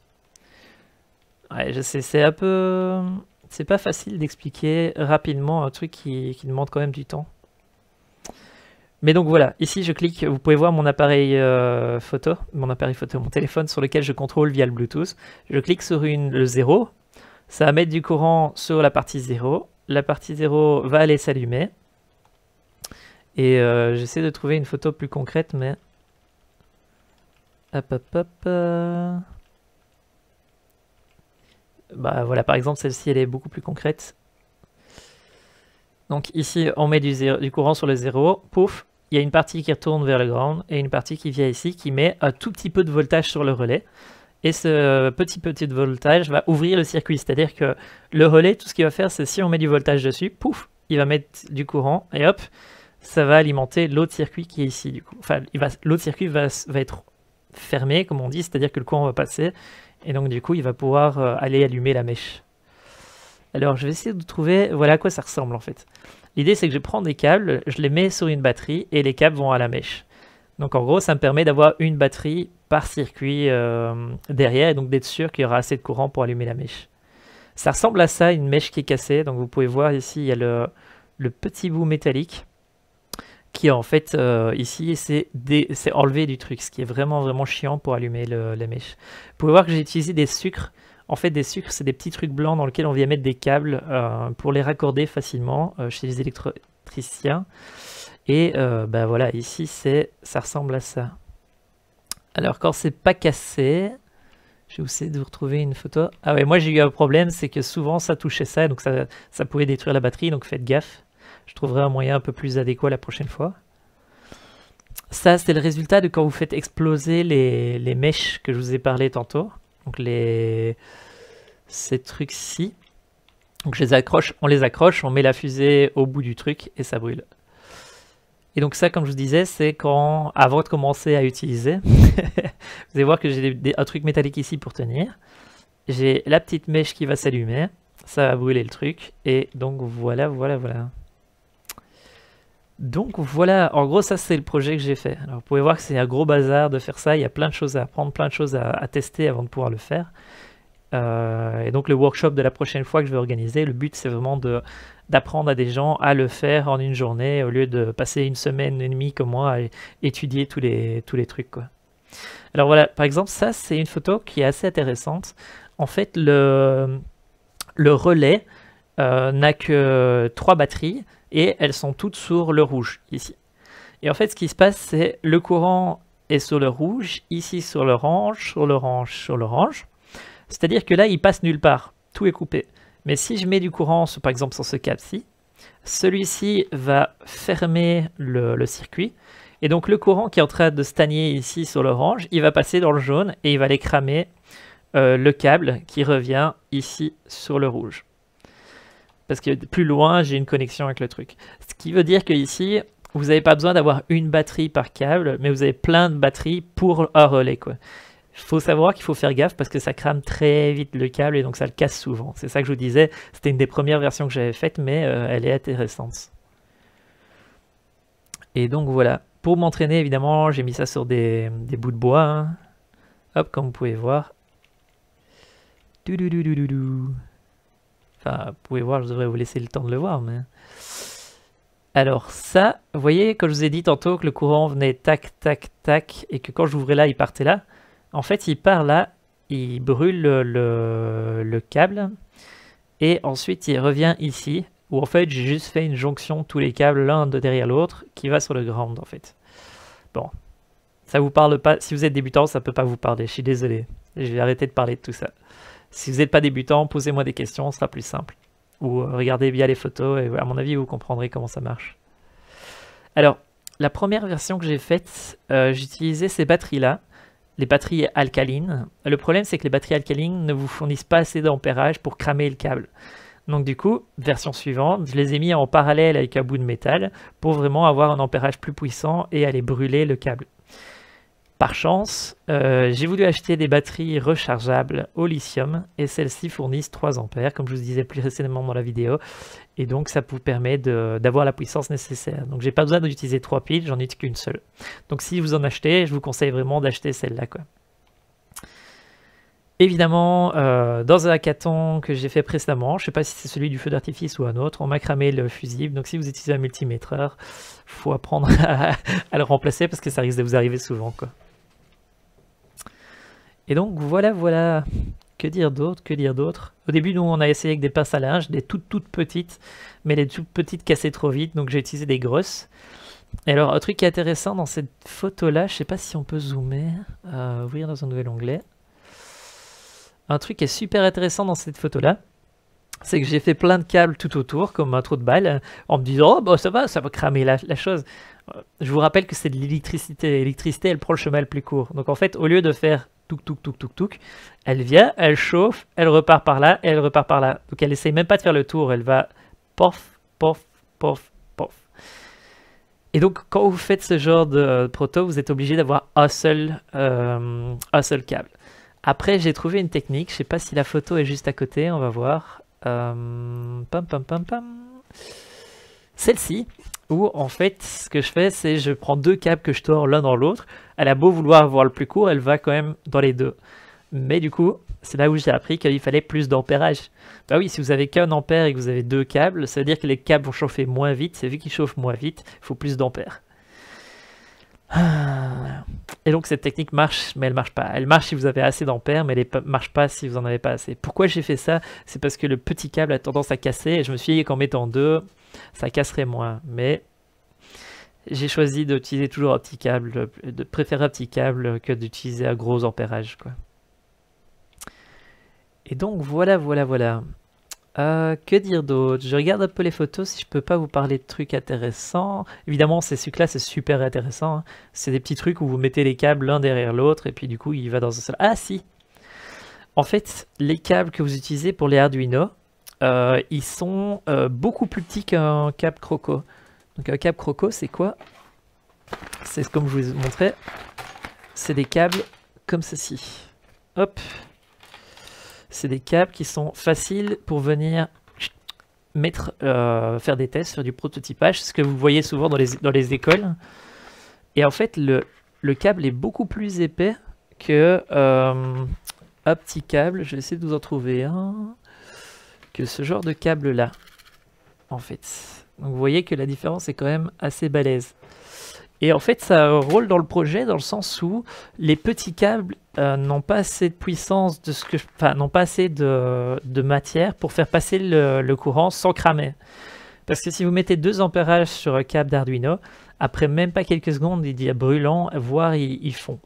Speaker 1: Ouais, je sais, c'est un peu... C'est pas facile d'expliquer rapidement un truc qui, demande quand même du temps. Mais donc voilà, ici je clique, vous pouvez voir mon appareil euh, photo, mon appareil photo, mon téléphone sur lequel je contrôle via le Bluetooth. Je clique sur le 0, ça va mettre du courant sur la partie 0. La partie 0 va aller s'allumer. Et euh, j'essaie de trouver une photo plus concrète, mais... Hop, hop, hop... Euh. Bah voilà, par exemple, celle-ci, elle est beaucoup plus concrète. Donc ici, on met du, du courant sur le 0, pouf, il y a une partie qui retourne vers le ground et une partie qui vient ici qui met un tout petit peu de voltage sur le relais. Et ce petit petit voltage va ouvrir le circuit, c'est-à-dire que le relais, tout ce qu'il va faire, c'est si on met du voltage dessus, pouf, il va mettre du courant et hop, ça va alimenter l'autre circuit qui est ici du coup. Enfin, l'autre circuit va, va être fermé, comme on dit, c'est-à-dire que le courant va passer et donc du coup, il va pouvoir euh, aller allumer la mèche. Alors, je vais essayer de trouver, voilà à quoi ça ressemble en fait. L'idée, c'est que je prends des câbles, je les mets sur une batterie et les câbles vont à la mèche. Donc en gros, ça me permet d'avoir une batterie par circuit euh, derrière et donc d'être sûr qu'il y aura assez de courant pour allumer la mèche. Ça ressemble à ça, une mèche qui est cassée. Donc vous pouvez voir ici, il y a le, petit bout métallique qui en fait euh, ici c'est enlevé du truc, ce qui est vraiment vraiment chiant pour allumer le, les mèches. Vous pouvez voir que j'ai utilisé des sucres. En fait des sucres c'est des petits trucs blancs dans lesquels on vient mettre des câbles euh, pour les raccorder facilement euh, chez les électriciens. Et ben voilà ici c'est ça ressemble à ça. Alors quand c'est pas cassé, je vais essayer de vous retrouver une photo. Ah ouais, moi j'ai eu un problème, c'est que souvent ça touchait ça, donc ça, ça pouvait détruire la batterie, donc faites gaffe. Je trouverai un moyen un peu plus adéquat la prochaine fois. Ça, c'est le résultat de quand vous faites exploser les, les mèches que je vous ai parlé tantôt. Donc les ces trucs-ci. Donc je les accroche, on les accroche, on met la fusée au bout du truc et ça brûle. Et donc ça, comme je vous disais, c'est quand, avant de commencer à utiliser, vous allez voir que j'ai un truc métallique ici pour tenir. J'ai la petite mèche qui va s'allumer, ça va brûler le truc, et donc voilà, voilà, voilà. Donc voilà, en gros ça c'est le projet que j'ai fait. Vous pouvez voir que c'est un gros bazar de faire ça, il y a plein de choses à apprendre, plein de choses à tester avant de pouvoir le faire. Euh, et donc le workshop de la prochaine fois que je vais organiser, le but c'est vraiment d'apprendre à des gens à le faire en une journée au lieu de passer une semaine et demie comme moi à étudier tous les, tous les trucs. Quoi. Alors voilà, par exemple, ça c'est une photo qui est assez intéressante. En fait, le, le relais euh, n'a que trois batteries et elles sont toutes sur le rouge ici. Et en fait, ce qui se passe, c'est le courant est sur le rouge, ici sur l'orange, sur l'orange, sur l'orange. C'est-à-dire que là, il passe nulle part. Tout est coupé. Mais si je mets du courant, par exemple sur ce câble-ci, celui-ci va fermer le, circuit. Et donc le courant qui est en train de stagner ici sur l'orange, il va passer dans le jaune et il va aller cramer euh, le câble qui revient ici sur le rouge. Parce que plus loin, j'ai une connexion avec le truc. Ce qui veut dire que ici, vous n'avez pas besoin d'avoir une batterie par câble, mais vous avez plein de batteries pour un relais. Il faut savoir qu'il faut faire gaffe parce que ça crame très vite le câble et donc ça le casse souvent. C'est ça que je vous disais. C'était une des premières versions que j'avais faites, mais euh, elle est intéressante. Et donc voilà. Pour m'entraîner, évidemment, j'ai mis ça sur des, bouts de bois. Hein. Hop, comme vous pouvez voir. Vous pouvez voir, je devrais vous laisser le temps de le voir, mais... Alors ça, vous voyez, quand je vous ai dit tantôt que le courant venait tac, tac, tac, et que quand j'ouvrais là, il partait là, en fait, il part là, il brûle le, câble, et ensuite il revient ici, où en fait j'ai juste fait une jonction tous les câbles l'un derrière l'autre qui va sur le ground en fait. Bon, ça vous parle pas, si vous êtes débutant ça peut pas vous parler, je suis désolé, je vais arrêter de parler de tout ça. Si vous n'êtes pas débutant, posez-moi des questions, ce sera plus simple. Ou euh, regardez bien les photos et à mon avis vous comprendrez comment ça marche. Alors, la première version que j'ai faite, euh, j'utilisais ces batteries là les batteries alcalines. Le problème, c'est que les batteries alcalines ne vous fournissent pas assez d'ampérage pour cramer le câble. Donc du coup, version suivante, je les ai mis en parallèle avec un bout de métal pour vraiment avoir un ampérage plus puissant et aller brûler le câble. Par chance, euh, j'ai voulu acheter des batteries rechargeables au lithium et celles-ci fournissent 3 ampères, comme je vous disais plus récemment dans la vidéo. Et donc ça vous permet d'avoir la puissance nécessaire. Donc j'ai pas besoin d'utiliser 3 piles, j'en ai qu'une seule. Donc si vous en achetez, je vous conseille vraiment d'acheter celle-là. Évidemment, euh, dans un hackathon que j'ai fait précédemment, je ne sais pas si c'est celui du feu d'artifice ou un autre, on m'a cramé le fusible. Donc si vous utilisez un multimétreur, faut apprendre à, le remplacer parce que ça risque de vous arriver souvent. Et donc voilà, voilà. Que dire d'autre Que dire d'autre? Au début, nous, on a essayé avec des pinces à linge, des toutes toutes petites, mais les toutes petites cassaient trop vite, donc j'ai utilisé des grosses. Et alors, un truc qui est intéressant dans cette photo-là, je sais pas si on peut zoomer, euh, ouvrir dans un nouvel onglet. Un truc qui est super intéressant dans cette photo-là, c'est que j'ai fait plein de câbles tout autour, comme un trou de balle, en me disant, oh, bah, ça va, ça va cramer la, la chose. Je vous rappelle que c'est de l'électricité. L'électricité, elle prend le chemin le plus court. Donc en fait, au lieu de faire touk touk touk touk touk. Elle vient, elle chauffe, elle repart par là, elle repart par là. Donc elle essaye même pas de faire le tour, elle va pof, pof, pof, pof. Et donc quand vous faites ce genre de proto, vous êtes obligé d'avoir un seul, euh, un seul câble. Après j'ai trouvé une technique, je sais pas si la photo est juste à côté, on va voir. Euh, pam pam pam pam. Celle-ci, où en fait ce que je fais c'est je prends deux câbles que je tords l'un dans l'autre. Elle a beau vouloir avoir le plus court, elle va quand même dans les deux. Mais du coup, c'est là où j'ai appris qu'il fallait plus d'ampérage. Bah oui, si vous avez qu'un ampère et que vous avez deux câbles, ça veut dire que les câbles vont chauffer moins vite. C'est vu qu'ils chauffent moins vite, il faut plus d'ampères. Et donc cette technique marche, mais elle marche pas. Elle marche si vous avez assez d'ampères, mais elle marche pas si vous en avez pas assez. Pourquoi j'ai fait ça? C'est parce que le petit câble a tendance à casser et je me suis dit qu'en mettant deux, ça casserait moins. Mais j'ai choisi d'utiliser toujours un petit câble, de préférer un petit câble que d'utiliser un gros ampérage. Quoi. Et donc voilà, voilà, voilà. Euh, que dire d'autre? Je regarde un peu les photos si je peux pas vous parler de trucs intéressants. Évidemment, ces trucs-là, c'est super intéressant. hein. C'est des petits trucs où vous mettez les câbles l'un derrière l'autre et puis du coup, il va dans un seul. Ah si En fait, les câbles que vous utilisez pour les Arduino, euh, ils sont euh, beaucoup plus petits qu'un câble Croco. Donc un câble Croco, c'est quoi? C'est comme je vous ai montré. C'est des câbles comme ceci. Hop c'est des câbles qui sont faciles pour venir mettre, euh, faire des tests, faire du prototypage, ce que vous voyez souvent dans les, dans les écoles. Et en fait, le, le câble est beaucoup plus épais que euh, un petit câble. Je vais essayer de vous en trouver un. Que ce genre de câble là. En fait. Donc vous voyez que la différence est quand même assez balèze. Et en fait, ça un rôle dans le projet dans le sens où les petits câbles euh, n'ont pas assez de puissance, de ce que, enfin, n'ont pas assez de, de matière pour faire passer le, le courant sans cramer. Parce que si vous mettez 2 ampérages sur un câble d'Arduino, après même pas quelques secondes, il est brûlant, voire il, fond.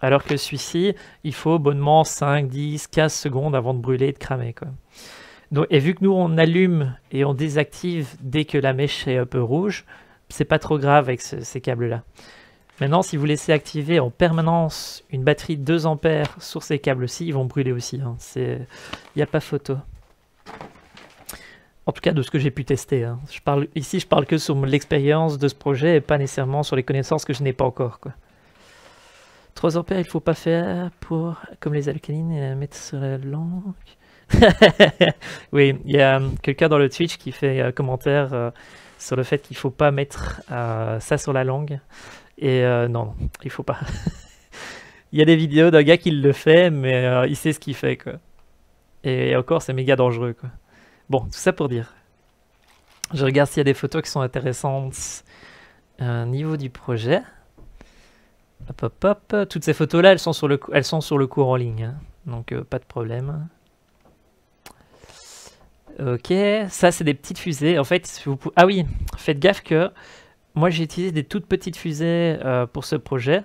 Speaker 1: Alors que celui-ci, il faut bonnement 5, 10, 15 secondes avant de brûler et de cramer. Donc, et vu que nous, on allume et on désactive dès que la mèche est un peu rouge, c'est pas trop grave avec ce- ces câbles-là. Maintenant, si vous laissez activer en permanence une batterie de 2 ampères sur ces câbles-ci, ils vont brûler aussi. hein. Il n'y a pas photo. En tout cas, de ce que j'ai pu tester. hein. Je parle, ici, je parle que sur l'expérience de ce projet et pas nécessairement sur les connaissances que je n'ai pas encore. Quoi. 3 ampères, il faut pas faire pour, comme les alcalines, et la mettre sur la langue. oui, il y a euh, quelqu'un dans le Twitch qui fait un commentaire euh, sur le fait qu'il faut pas mettre euh, ça sur la langue. Et euh, non, non, il faut pas. il y a des vidéos d'un gars qui le fait, mais euh, il sait ce qu'il fait, quoi. Et encore, c'est méga dangereux, quoi. Bon, tout ça pour dire. Je regarde s'il y a des photos qui sont intéressantes au niveau du projet. Hop, hop, hop. Toutes ces photos-là, elles sont sur le, elles sont sur le cours en ligne, hein. donc pas de problème. Ok, ça c'est des petites fusées. En fait, ah oui, faites gaffe que moi j'ai utilisé des toutes petites fusées euh, pour ce projet.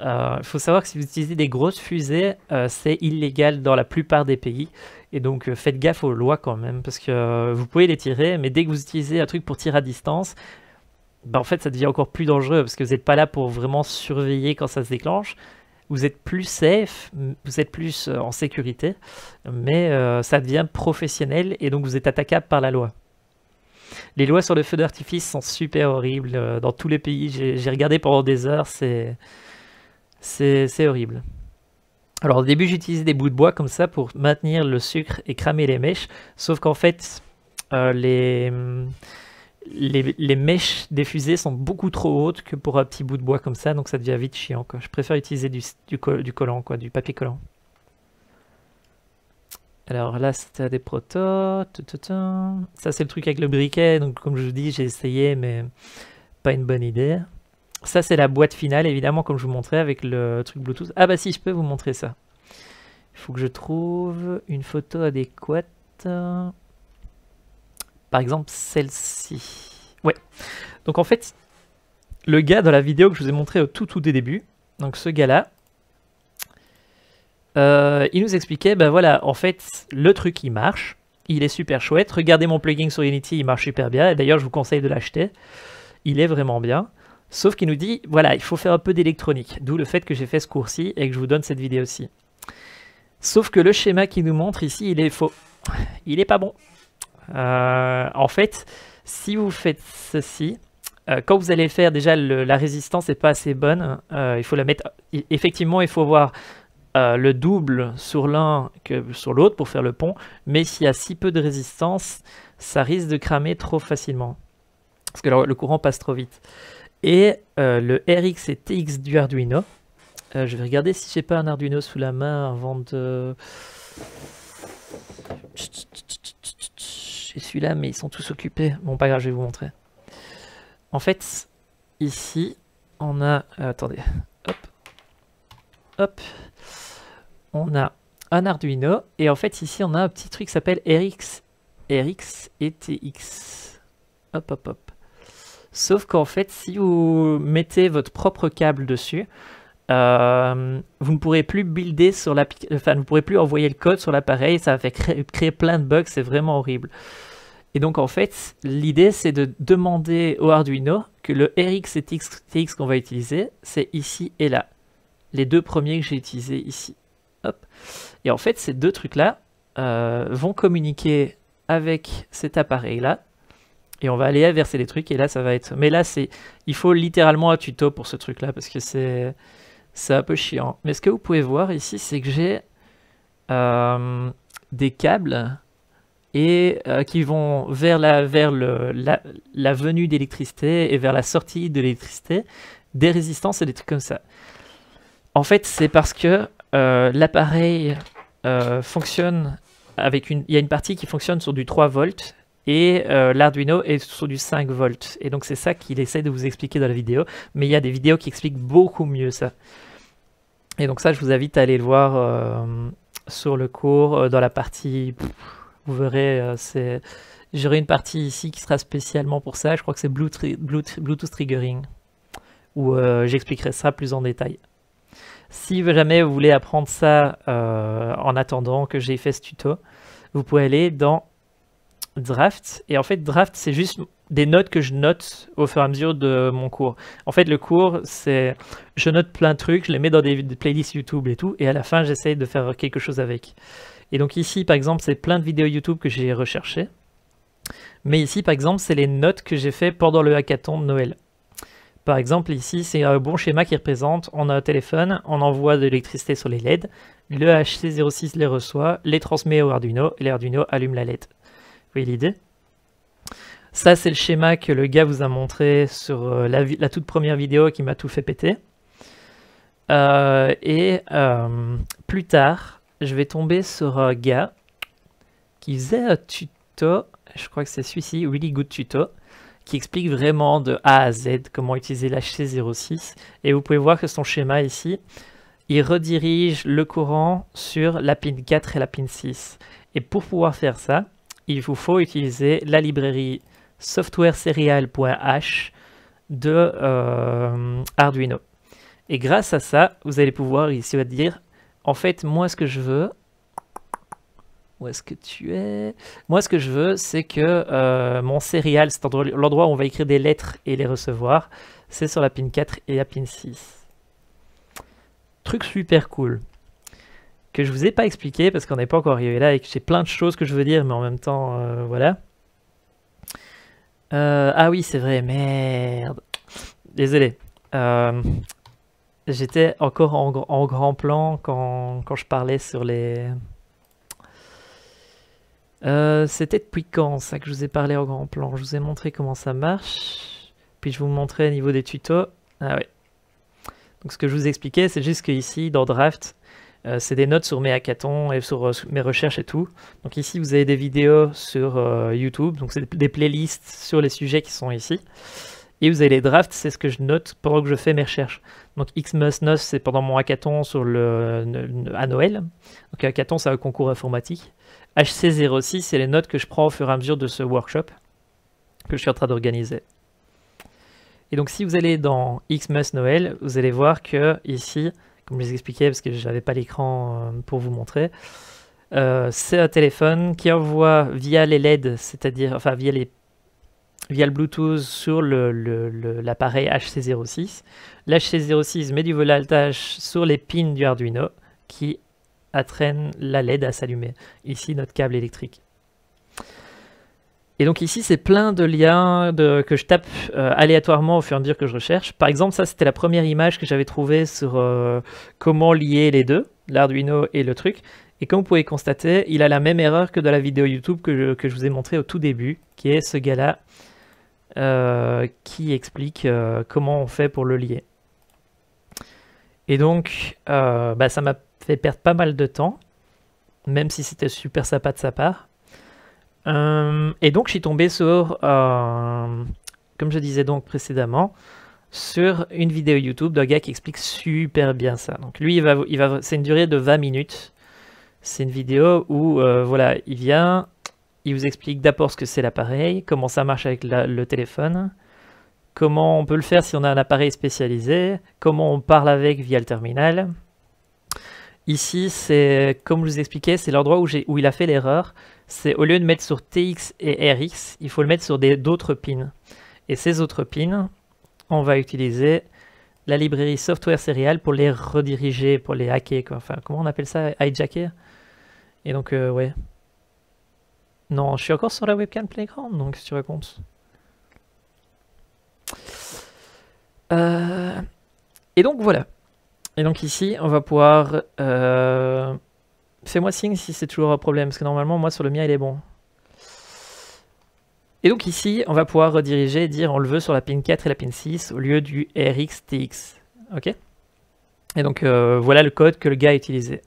Speaker 1: Il faut savoir que si vous utilisez des grosses fusées, euh, c'est illégal dans la plupart des pays. Et donc euh, faites gaffe aux lois quand même, parce que euh, vous pouvez les tirer, mais dès que vous utilisez un truc pour tir à distance, bah, en fait ça devient encore plus dangereux, parce que vous n'êtes pas là pour vraiment surveiller quand ça se déclenche. Vous êtes plus safe, vous êtes plus euh, en sécurité, mais euh, ça devient professionnel et donc vous êtes attaquable par la loi. Les lois sur le feu d'artifice sont super horribles euh, dans tous les pays. J'ai regardé pendant des heures, c'est c'est horrible. Alors au début j'utilisais des bouts de bois comme ça pour maintenir le sucre et cramer les mèches, sauf qu'en fait les, les, mèches des fusées sont beaucoup trop hautes que pour un petit bout de bois comme ça, donc ça devient vite chiant. Quoi. Je préfère utiliser du, du, co- du collant, du papier collant. Alors là c'était des protos. Ça c'est le truc avec le briquet, donc comme je vous dis j'ai essayé mais pas une bonne idée. Ça, c'est la boîte finale, évidemment, comme je vous montrais avec le truc Bluetooth. Ah bah si, je peux vous montrer ça. Il faut que je trouve une photo adéquate. Par exemple, celle-ci. Ouais. Donc en fait, le gars dans la vidéo que je vous ai montré au tout tout des donc ce gars-là, euh, il nous expliquait, ben voilà, en fait, le truc, il marche. Il est super chouette. Regardez mon plugin sur Unity, il marche super bien. D'ailleurs, je vous conseille de l'acheter. Il est vraiment bien. Sauf qu'il nous dit, voilà, il faut faire un peu d'électronique. D'où le fait que j'ai fait ce cours-ci et que je vous donne cette vidéo-ci. Sauf que le schéma qu'il nous montre ici, il est faux. Il est pas bon. Euh, en fait, si vous faites ceci, euh, quand vous allez faire, déjà, le- la résistance n'est pas assez bonne. Euh, il faut la mettre... Effectivement, il faut voir euh, le double sur l'un que sur l'autre pour faire le pont. Mais s'il y a si peu de résistance, ça risque de cramer trop facilement. Parce que le, le courant passe trop vite. Et le RX et TX du Arduino. Je vais regarder si j'ai pas un Arduino sous la main avant de. J'ai celui-là, mais ils sont tous occupés. Bon, pas grave, je vais vous montrer. En fait, ici, on a. euh, attendez. Hop. Hop. On a un Arduino. Et en fait, ici, on a un petit truc qui s'appelle RX, RX et TX. Hop, hop, hop. Sauf qu'en fait, si vous mettez votre propre câble dessus, euh, vous ne pourrez plus builder sur enfin, vous pourrez plus envoyer le code sur l'appareil, ça va faire créer, créer plein de bugs, c'est vraiment horrible. Et donc en fait, l'idée c'est de demander au Arduino que le RX et TX qu'on va utiliser, c'est ici et là. Les deux premiers que j'ai utilisés ici. Hop. Et en fait, ces deux trucs-là euh, vont communiquer avec cet appareil-là. Et on va aller inverser les trucs et là ça va être... Mais là c'est... Il faut littéralement un tuto pour ce truc-là parce que c'est... C'est un peu chiant. Mais ce que vous pouvez voir ici, c'est que j'ai euh, des câbles et euh, qui vont vers la, vers le, la, venue d'électricité et vers la sortie de l'électricité, des résistances et des trucs comme ça. En fait, c'est parce que euh, l'appareil fonctionne avec une... Il y a une partie qui fonctionne sur du 3 volts et l'Arduino est sur du 5 volts. Et donc c'est ça qu'il essaie de vous expliquer dans la vidéo, mais il y a des vidéos qui expliquent beaucoup mieux ça. Et donc ça, je vous invite à aller le voir euh, sur le cours, euh, dans la partie... vous verrez, euh. J'aurai une partie ici qui sera spécialement pour ça, je crois que c'est Bluetooth Triggering, où j'expliquerai ça plus en détail. Si jamais vous voulez apprendre ça en attendant que j'ai fait ce tuto, vous pouvez aller dans Draft, et en fait Draft c'est juste des notes que je note au fur et à mesure de mon cours. En fait, le cours, c'est je note plein de trucs, je les mets dans des, playlists YouTube et tout, et à la fin, j'essaye de faire quelque chose avec. Et donc ici, par exemple, c'est plein de vidéos YouTube que j'ai recherchées. Mais ici, par exemple, c'est les notes que j'ai fait pendant le hackathon de Noël. Par exemple, ici, c'est un bon schéma qui représente, on a un téléphone, on envoie de l'électricité sur les LED, le HC06 les reçoit, les transmet au Arduino, et l'Arduino allume la LED. Vous voyez l'idée ça, c'est le schéma que le gars vous a montré sur euh, la, toute première vidéo qui m'a tout fait péter. Euh, et euh, plus tard, je vais tomber sur un gars qui faisait un tuto, je crois que c'est celui-ci, Really Good Tuto, qui explique vraiment de A à Z comment utiliser l'HC06. Et vous pouvez voir que son schéma ici, il redirige le courant sur la pin 4 et la pin 6. Et pour pouvoir faire ça, il vous faut utiliser la librairie softwareserial.h de euh, Arduino. Et grâce à ça, vous allez pouvoir ici va dire, en fait, moi ce que je veux, où est-ce que tu es? Moi ce que je veux, c'est que euh, mon serial, c'est l'endroit où on va écrire des lettres et les recevoir, c'est sur la pin 4 et la pin 6. Truc super cool que je vous ai pas expliqué parce qu'on n'est pas encore arrivé là et que j'ai plein de choses que je veux dire, mais en même temps, euh, voilà. Euh, ah oui, c'est vrai, merde. Désolé. Euh, j'étais encore en, grand plan quand, je parlais sur les... C'était depuis quand ça que je vous ai parlé en grand plan? Je vous ai montré comment ça marche. Puis je vous montrais au niveau des tutos. Ah ouais. Donc ce que je vous expliquais, c'est juste qu'ici, dans Draft, euh, c'est des notes sur mes hackathons et sur euh, mes recherches et tout. Donc ici, vous avez des vidéos sur euh, YouTube. Donc c'est des playlists sur les sujets qui sont ici. Et vous avez les drafts, c'est ce que je note pendant que je fais mes recherches. Donc Xmas Nos, c'est pendant mon hackathon sur le, à Noël. Donc hackathon, c'est un concours informatique. HC06, c'est les notes que je prends au fur et à mesure de ce workshop que je suis en train d'organiser. Et donc si vous allez dans Xmas Noël, vous allez voir que ici, je les expliquais parce que je n'avais pas l'écran euh, pour vous montrer. Euh, c'est un téléphone qui envoie via les LED, c'est-à-dire enfin via les via le Bluetooth sur l'appareil le, HC06. L'HC06 met du voltage sur les pins du Arduino qui entraînent la LED à s'allumer. Ici, notre câble électrique. Et donc ici, c'est plein de liens que je tape euh, aléatoirement au fur et à mesure que je recherche. Par exemple, ça, c'était la première image que j'avais trouvée sur euh, comment lier les deux, l'Arduino et le truc. Et comme vous pouvez constater, il a la même erreur que dans la vidéo YouTube que je, vous ai montré au tout début, qui est ce gars-là euh, qui explique comment on fait pour le lier. Et donc, bah, ça m'a fait perdre pas mal de temps, même si c'était super sympa de sa part. Euh, et donc, je suis tombé sur, euh, comme je disais donc précédemment, sur une vidéo YouTube d'un gars qui explique super bien ça. Donc, lui, c'est une durée de 20 minutes. C'est une vidéo où, euh, voilà, il vient, il vous explique d'abord ce que c'est l'appareil, comment ça marche avec le téléphone, comment on peut le faire si on a un appareil spécialisé, comment on parle avec via le terminal. Ici, c'est comme je vous expliquais, c'est l'endroit où, où il a fait l'erreur. C'est au lieu de mettre sur TX et RX, il faut le mettre sur d'autres pins. Et ces autres pins, on va utiliser la librairie software serial pour les rediriger, pour les hacker. Enfin, comment on appelle ça? Hijacker? Et donc, euh, ouais. Non, je suis encore sur la webcam playground, donc si tu racontes. Euh, et donc voilà. Et donc ici, on va pouvoir... Euh, fais-moi signe si c'est toujours un problème, parce que normalement, moi, sur le mien, il est bon. Et donc ici, on va pouvoir rediriger et dire on le veut sur la pin 4 et la pin 6 au lieu du RXTX. Ok? Et donc euh, voilà le code que le gars a utilisé.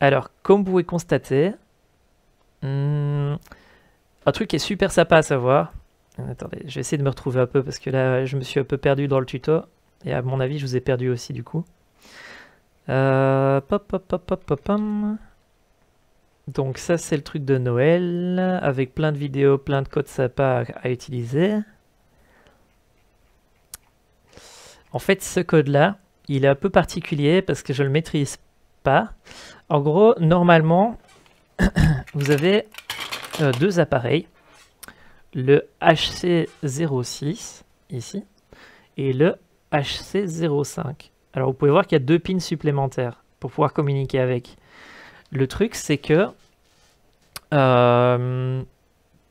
Speaker 1: Alors, comme vous pouvez constater, hmm, un truc qui est super sympa à savoir. Attendez, je vais essayer de me retrouver un peu parce que là, je me suis un peu perdu dans le tuto. Et à mon avis, je vous ai perdu aussi du coup. Euh. Donc ça c'est le truc de Noël, avec plein de vidéos, plein de codes sympas à, utiliser. En fait ce code là, il est un peu particulier parce que je le maîtrise pas. En gros, normalement, vous avez euh, deux appareils. Le HC06 ici et le HC05. Alors vous pouvez voir qu'il y a deux pins supplémentaires pour pouvoir communiquer avec. Le truc, c'est que euh,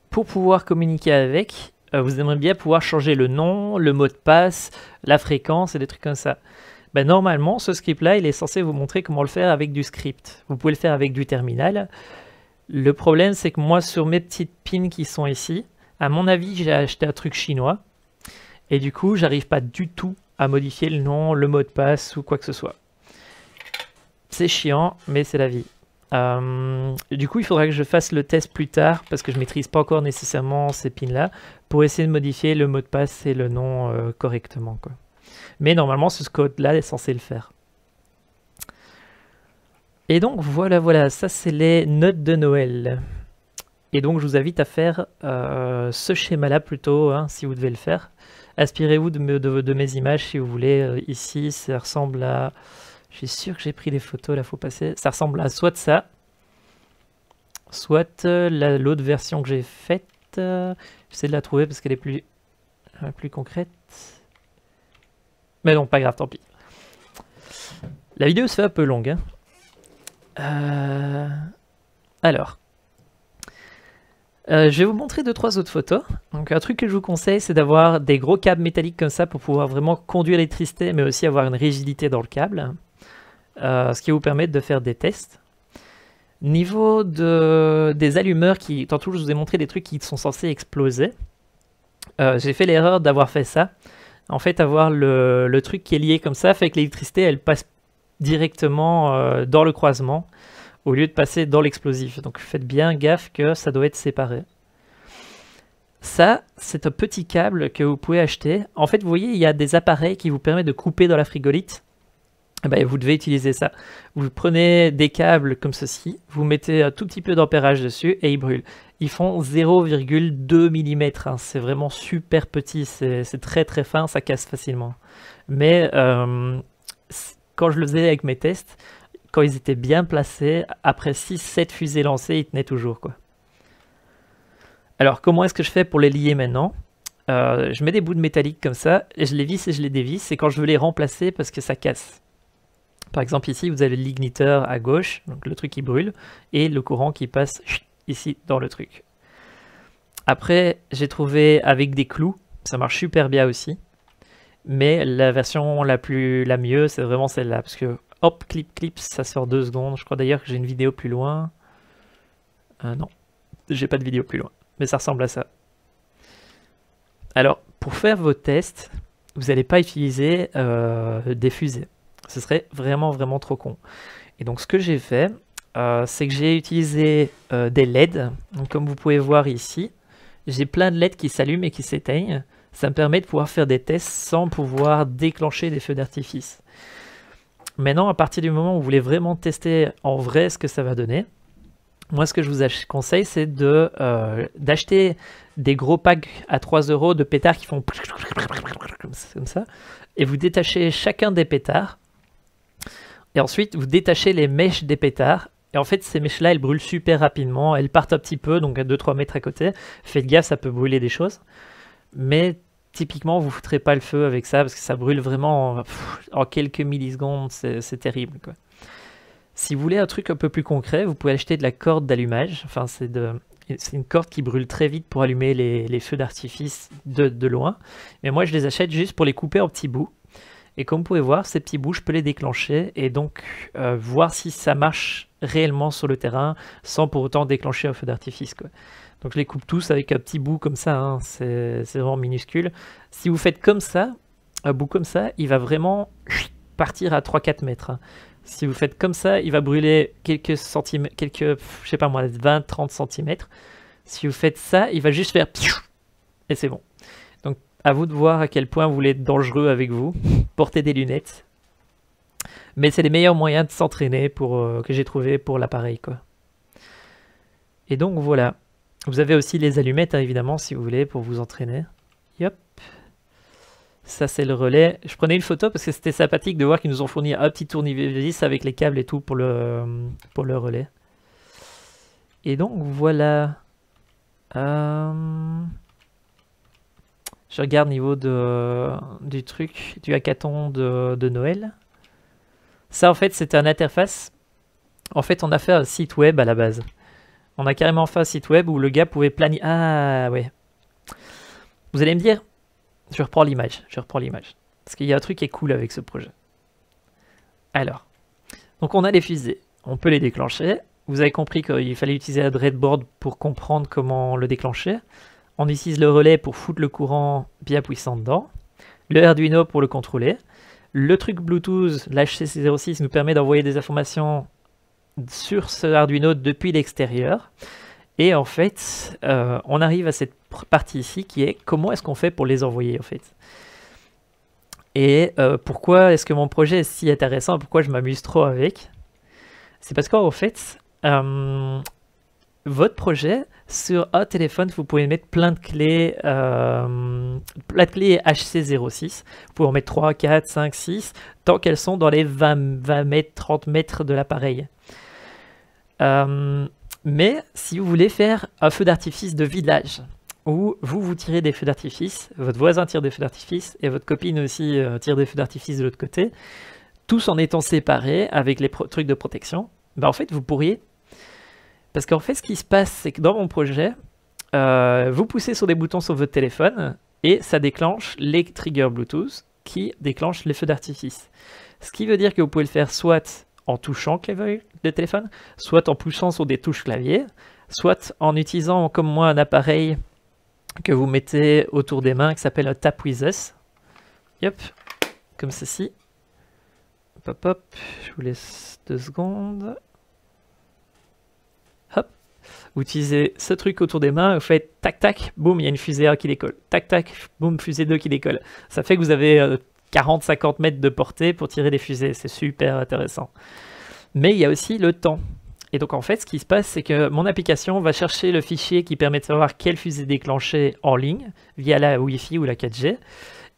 Speaker 1: pour pouvoir communiquer avec, euh, vous aimeriez bien pouvoir changer le nom, le mot de passe, la fréquence et des trucs comme ça. Ben, normalement, ce script-là, il est censé vous montrer comment le faire avec du script. Vous pouvez le faire avec du terminal. Le problème, c'est que moi, sur mes petites pins qui sont ici, à mon avis, j'ai acheté un truc chinois. Et du coup, j'arrive pas du tout à modifier le nom, le mot de passe ou quoi que ce soit. C'est chiant, mais c'est la vie. Euh, du coup, il faudra que je fasse le test plus tard parce que je maîtrise pas encore nécessairement ces pins-là pour essayer de modifier le mot de passe et le nom euh, correctement. Mais normalement, ce code-là est censé le faire. Et donc voilà, voilà, ça c'est les notes de Noël. Et donc je vous invite à faire euh, ce schéma-là plutôt, hein, si vous devez le faire. Aspirez-vous de, mes images si vous voulez. ici, ça ressemble à je suis sûr que j'ai pris des photos, là faut passer. Ça ressemble à soit ça, soit euh, l'autre version que j'ai faite. Euh, J'essaie de la trouver parce qu'elle est plus, euh, plus concrète. Mais non, pas grave, tant pis. La vidéo se fait un peu longue. Hein. Alors. Je vais vous montrer deux trois autres photos. Donc un truc que je vous conseille, c'est d'avoir des gros câbles métalliques comme ça pour pouvoir vraiment conduire l'électricité, mais aussi avoir une rigidité dans le câble. Euh, ce qui vous permet de faire des tests. Niveau de, des allumeurs, qui, tantôt je vous ai montré des trucs qui sont censés exploser. Euh, j'ai fait l'erreur d'avoir fait ça. En fait, avoir le, le, truc qui est lié comme ça fait que l'électricité, elle passe directement euh, dans le croisement au lieu de passer dans l'explosif. Donc faites bien gaffe que ça doit être séparé. Ça, c'est un petit câble que vous pouvez acheter. En fait, vous voyez, il y a des appareils qui vous permettent de couper dans la frigolite. Eh ben, vous devez utiliser ça. Vous prenez des câbles comme ceci, vous mettez un tout petit peu d'ampérage dessus et ils brûlent. Ils font 0,2 mm, hein. c'est vraiment super petit, c'est très très fin, ça casse facilement. Mais euh, quand je le faisais avec mes tests, quand ils étaient bien placés, après 6-7 fusées lancées, ils tenaient toujours. Alors comment est-ce que je fais pour les lier maintenant? Euh, Je mets des bouts de métallique comme ça, et je les visse et je les dévisse, et quand je veux les remplacer parce que ça casse. Par exemple ici, vous avez l'igniteur à gauche, donc le truc qui brûle, et le courant qui passe ici dans le truc. Après, j'ai trouvé avec des clous, ça marche super bien aussi. Mais la version la plus la mieux, c'est vraiment celle-là, parce que hop, clip, clip, ça sort deux secondes. Je crois d'ailleurs que j'ai une vidéo plus loin. Euh, non, j'ai pas de vidéo plus loin, mais ça ressemble à ça. Alors, pour faire vos tests, vous n'allez pas utiliser euh, des fusées. Ce serait vraiment, vraiment trop con. Et donc, ce que j'ai fait, euh, c'est que j'ai utilisé des LED. Comme vous pouvez voir ici, j'ai plein de LED qui s'allument et qui s'éteignent. Ça me permet de pouvoir faire des tests sans pouvoir déclencher des feux d'artifice. Maintenant, à partir du moment où vous voulez vraiment tester en vrai ce que ça va donner, moi ce que je vous conseille c'est de d'acheter des gros packs à 3 euros de pétards qui font comme ça et vous détachez chacun des pétards et ensuite vous détachez les mèches des pétards et en fait, ces mèches-là, elles brûlent super rapidement. Elles partent un petit peu, donc à 2-3 mètres à côté. Faites gaffe, ça peut brûler des choses. Mais typiquement, vous ne foutrez pas le feu avec ça parce que ça brûle vraiment en, quelques millisecondes. C'est terrible. Si vous voulez un truc un peu plus concret, vous pouvez acheter de la corde d'allumage. Enfin, c'est une corde qui brûle très vite pour allumer les, feux d'artifice de, de, loin. Mais moi, je les achète juste pour les couper en petits bouts. Et comme vous pouvez voir, ces petits bouts, je peux les déclencher et donc euh, voir si ça marche réellement sur le terrain sans pour autant déclencher un feu d'artifice. Donc je les coupe tous avec un petit bout comme ça, hein. c'est vraiment minuscule. Si vous faites comme ça, un bout comme ça, il va vraiment partir à 3-4 mètres. Si vous faites comme ça, il va brûler quelques centimètres, quelques, je sais pas moi, 20-30 centimètres. Si vous faites ça, il va juste faire et c'est bon. À vous de voir à quel point vous voulez être dangereux avec vous. Portez des lunettes. Mais c'est les meilleurs moyens de s'entraîner euh, que j'ai trouvé pour l'appareil. quoi. Et donc voilà. Vous avez aussi les allumettes, hein, évidemment, si vous voulez, pour vous entraîner. Yop. Ça, c'est le relais. Je prenais une photo parce que c'était sympathique de voir qu'ils nous ont fourni un petit tournevis avec les câbles et tout pour le, relais. Et donc, voilà. Euh... Je regarde niveau de, du truc, du hackathon de, de Noël. Ça, en fait, c'était une interface. En fait, on a fait un site web à la base. On a carrément fait un site web où le gars pouvait planifier. Ah, ouais. Vous allez me dire, je reprends l'image. Je reprends l'image. Parce qu'il y a un truc qui est cool avec ce projet. Alors, donc on a les fusées. On peut les déclencher. Vous avez compris qu'il fallait utiliser un breadboard pour comprendre comment le déclencher. On utilise le relais pour foutre le courant bien puissant dedans. Le Arduino pour le contrôler. Le truc Bluetooth, l'HC06, nous permet d'envoyer des informations sur ce Arduino depuis l'extérieur. Et en fait, euh, on arrive à cette partie ici qui est comment est-ce qu'on fait pour les envoyer en fait? Et euh, pourquoi est-ce que mon projet est si intéressant? Pourquoi je m'amuse trop avec? C'est parce qu'en fait, euh, votre projet, sur un téléphone, vous pouvez mettre plein de clés, plein de clés HC06. Vous pouvez en mettre 3, 4, 5, 6, tant qu'elles sont dans les 20, 20 mètres, 30 mètres de l'appareil. Euh, mais si vous voulez faire un feu d'artifice de village, où vous, vous tirez des feux d'artifice, votre voisin tire des feux d'artifice, et votre copine aussi euh, tire des feux d'artifice de l'autre côté, tous en étant séparés avec les trucs de protection, bah en fait, vous pourriez parce qu'en fait, ce qui se passe, c'est que dans mon projet, euh, vous poussez sur des boutons sur votre téléphone et ça déclenche les triggers Bluetooth qui déclenchent les feux d'artifice. Ce qui veut dire que vous pouvez le faire soit en touchant le téléphone, soit en poussant sur des touches clavier, soit en utilisant comme moi un appareil que vous mettez autour des mains qui s'appelle un Tap With Us. Yep, comme ceci. Hop hop, je vous laisse deux secondes. Vous utilisez ce truc autour des mains, vous faites tac tac, boum, il y a une fusée 1 qui décolle. Tac tac, boum, fusée 2 qui décolle. Ça fait que vous avez 40-50 euh, mètres de portée pour tirer des fusées. C'est super intéressant. Mais il y a aussi le temps. Et donc en fait, ce qui se passe, c'est que mon application va chercher le fichier qui permet de savoir quelle fusée déclencher en ligne via la Wi-Fi ou la 4G.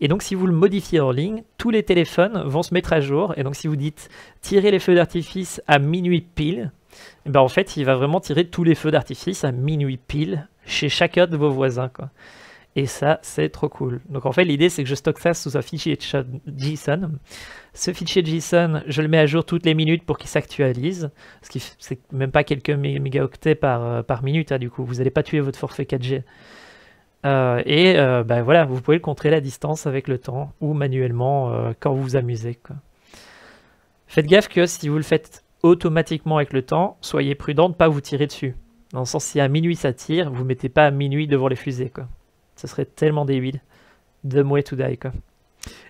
Speaker 1: Et donc si vous le modifiez en ligne, tous les téléphones vont se mettre à jour. Et donc si vous dites tirer les feux d'artifice à minuit pile, et ben en fait, il va vraiment tirer tous les feux d'artifice à minuit pile chez chacun de vos voisins. Et ça, c'est trop cool. Donc en fait, l'idée, c'est que je stocke ça sous un fichier JSON. Ce fichier JSON, je le mets à jour toutes les minutes pour qu'il s'actualise. Ce qui c'est même pas quelques mégaoctets par, euh, minute, hein, du coup. Vous n'allez pas tuer votre forfait 4G. Euh, et ben voilà, vous pouvez contrer la distance avec le temps ou manuellement quand vous vous amusez. Faites gaffe que si vous le faites automatiquement avec le temps, soyez prudent de ne pas vous tirer dessus. Dans le sens, si à minuit ça tire, vous mettez pas à minuit devant les fusées. Ce serait tellement débile. De way to die, quoi.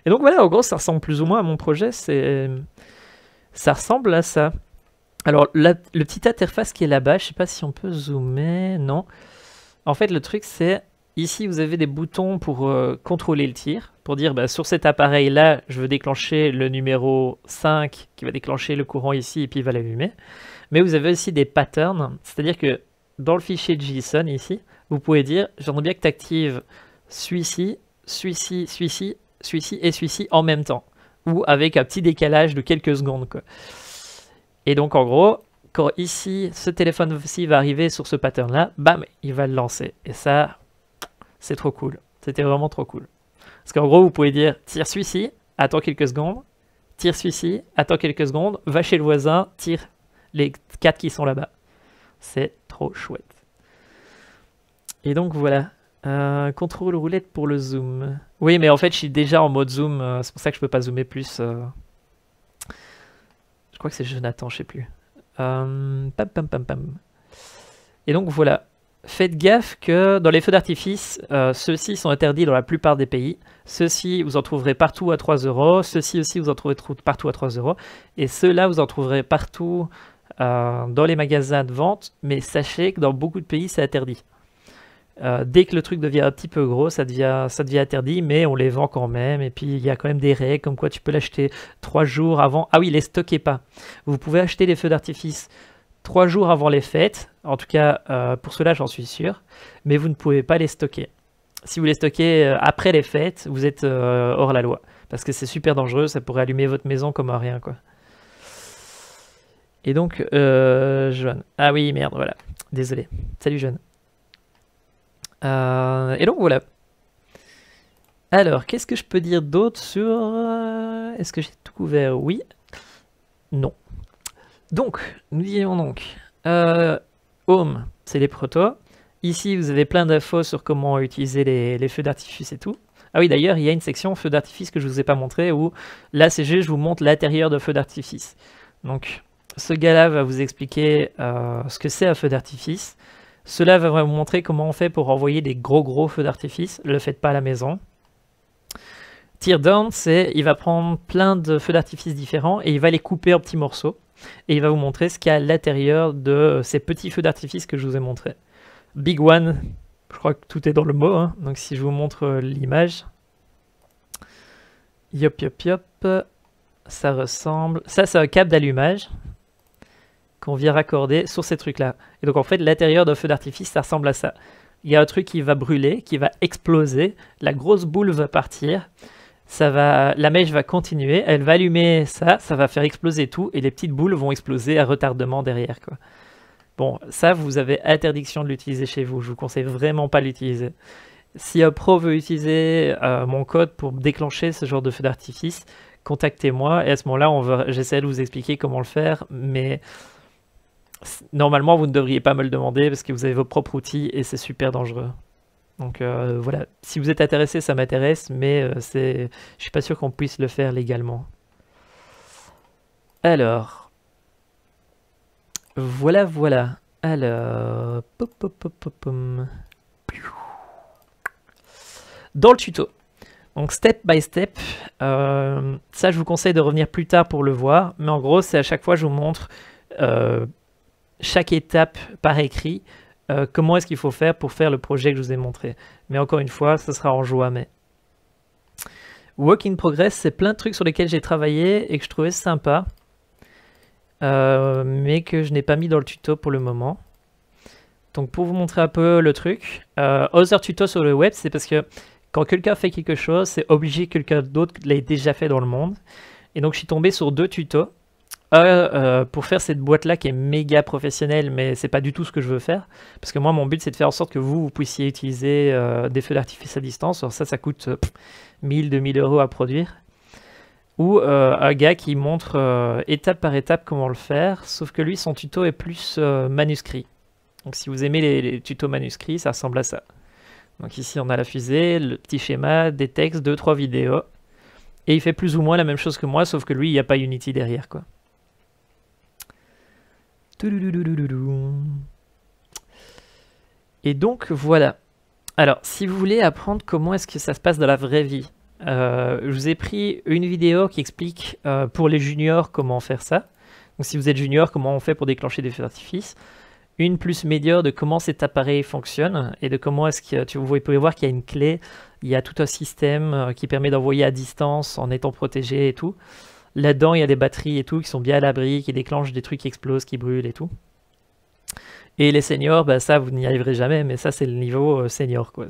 Speaker 1: Et donc voilà, en gros, ça ressemble plus ou moins à mon projet. Ça ressemble à ça. Alors, le petit interface qui est là-bas, je sais pas si on peut zoomer, non. En fait, le truc, c'est Ici, vous avez des boutons pour euh, contrôler le tir, pour dire bah, sur cet appareil-là, je veux déclencher le numéro 5 qui va déclencher le courant ici et puis il va l'allumer. Mais vous avez aussi des patterns, c'est-à-dire que dans le fichier JSON ici, vous pouvez dire j'aimerais bien que tu actives celui-ci, celui-ci, celui-ci, celui-ci et celui-ci en même temps. Ou avec un petit décalage de quelques secondes. Et donc en gros, quand ici, ce téléphone-ci va arriver sur ce pattern-là, bam, il va le lancer. Et ça, c'est trop cool. C'était vraiment trop cool. Parce qu'en gros, vous pouvez dire, tire celui-ci, attends quelques secondes, tire celui-ci, attends quelques secondes, va chez le voisin, tire les quatre qui sont là-bas. C'est trop chouette. Et donc voilà, euh, contrôle roulette pour le zoom. Oui, mais en fait, je suis déjà en mode zoom, euh, c'est pour ça que je peux pas zoomer plus. Euh. Je crois que c'est Jonathan, je sais plus. pam, pam, pam, pam. Et donc voilà, faites gaffe que dans les feux d'artifice, ceux-ci sont interdits dans la plupart des pays. Ceux-ci, vous en trouverez partout à 3 euros. Ceux-ci aussi, vous en trouverez partout à 3 euros. Et ceux-là, vous en trouverez partout dans les magasins de vente. Mais sachez que dans beaucoup de pays, c'est interdit. Euh, dès que le truc devient un petit peu gros, ça devient, ça devient interdit, mais on les vend quand même. Et puis il y a quand même des règles, comme quoi tu peux l'acheter trois jours avant. Ah oui, les stockez pas. Vous pouvez acheter les feux d'artifice trois jours avant les fêtes. En tout cas, euh, pour cela, j'en suis sûr. Mais vous ne pouvez pas les stocker. Si vous les stockez euh, après les fêtes, vous êtes hors la loi. Parce que c'est super dangereux, ça pourrait allumer votre maison comme rien, quoi. Et donc, euh, Ah oui, merde, voilà. Désolé. Salut, Jeanne. Euh, et donc voilà. Alors, qu'est-ce que je peux dire d'autre sur... Euh, est-ce que j'ai tout couvert? Oui. Non. Donc, nous disons donc... Euh, home, c'est les protos. Ici, vous avez plein d'infos sur comment utiliser les, feux d'artifice et tout. Ah oui, d'ailleurs, il y a une section feux d'artifice que je ne vous ai pas montré où là, c'est juste, je vous montre l'intérieur de feu d'artifice. Donc, ce gars-là va vous expliquer ce que c'est un feu d'artifice. Cela va vous montrer comment on fait pour envoyer des gros gros feux d'artifice. Ne le faites pas à la maison. Teardown, c'est il va prendre plein de feux d'artifice différents et il va les couper en petits morceaux. Et il va vous montrer ce qu'il y a à l'intérieur de ces petits feux d'artifice que je vous ai montrés. Big One, je crois que tout est dans le mot. Hein. Donc si je vous montre euh, l'image. Yop, yop, yop. Ça ressemble... Ça, c'est un câble d'allumage qu'on vient raccorder sur ces trucs-là. Et donc en fait, l'intérieur d'un feu d'artifice, ça ressemble à ça. Il y a un truc qui va brûler, qui va exploser, la grosse boule va partir, ça va, la mèche va continuer, elle va allumer ça, ça va faire exploser tout, et les petites boules vont exploser à retardement derrière. Bon, ça, vous avez interdiction de l'utiliser chez vous, je vous conseille vraiment pas l'utiliser. Si un pro veut utiliser euh, mon code pour déclencher ce genre de feu d'artifice, contactez-moi, et à ce moment-là, j'essaie de vous expliquer comment le faire, mais normalement, vous ne devriez pas me le demander parce que vous avez vos propres outils et c'est super dangereux. Donc euh, voilà, si vous êtes intéressé, ça m'intéresse, mais euh, c'est, je suis pas sûr qu'on puisse le faire légalement. Alors, voilà, voilà. Alors, dans le tuto. Donc step by step, euh, ça je vous conseille de revenir plus tard pour le voir, mais en gros c'est à chaque fois je vous montre chaque étape par écrit, euh, comment est-ce qu'il faut faire pour faire le projet que je vous ai montré. Mais encore une fois, ce sera en joie mais. Work in progress, c'est plein de trucs sur lesquels j'ai travaillé et que je trouvais sympa, euh, mais que je n'ai pas mis dans le tuto pour le moment. Donc pour vous montrer un peu le truc, euh, Other Tuto sur le web, c'est parce que quand quelqu'un fait quelque chose, c'est obligé que quelqu'un d'autre l'ait déjà fait dans le monde. Et donc je suis tombé sur deux tutos. Euh, pour faire cette boîte là qui est méga professionnelle mais c'est pas du tout ce que je veux faire. Parce que moi mon but c'est de faire en sorte que vous, vous puissiez utiliser euh, des feux d'artifice à distance. Alors ça ça coûte 1000 2000 euros à produire. Ou euh, un gars qui montre étape par étape comment le faire sauf que lui son tuto est plus manuscrit. Donc si vous aimez les, les, tutos manuscrits ça ressemble à ça. Donc ici on a la fusée le petit schéma des textes deux trois vidéos. Et il fait plus ou moins la même chose que moi sauf que lui il n'y a pas Unity derrière quoi et donc voilà. Alors, si vous voulez apprendre comment est-ce que ça se passe dans la vraie vie, euh, je vous ai pris une vidéo qui explique euh, pour les juniors comment faire ça. Donc si vous êtes junior, comment on fait pour déclencher des feux d'artifice. Une plus médiocre de comment cet appareil fonctionne et de comment est-ce que tu, vous pouvez voir qu'il y a une clé, il y a tout un système euh, qui permet d'envoyer à distance en étant protégé et tout. Là-dedans, il y a des batteries et tout qui sont bien à l'abri, qui déclenchent des trucs qui explosent, qui brûlent et tout. Et les seniors, bah ça, vous n'y arriverez jamais, mais ça, c'est le niveau euh, senior. Quoi.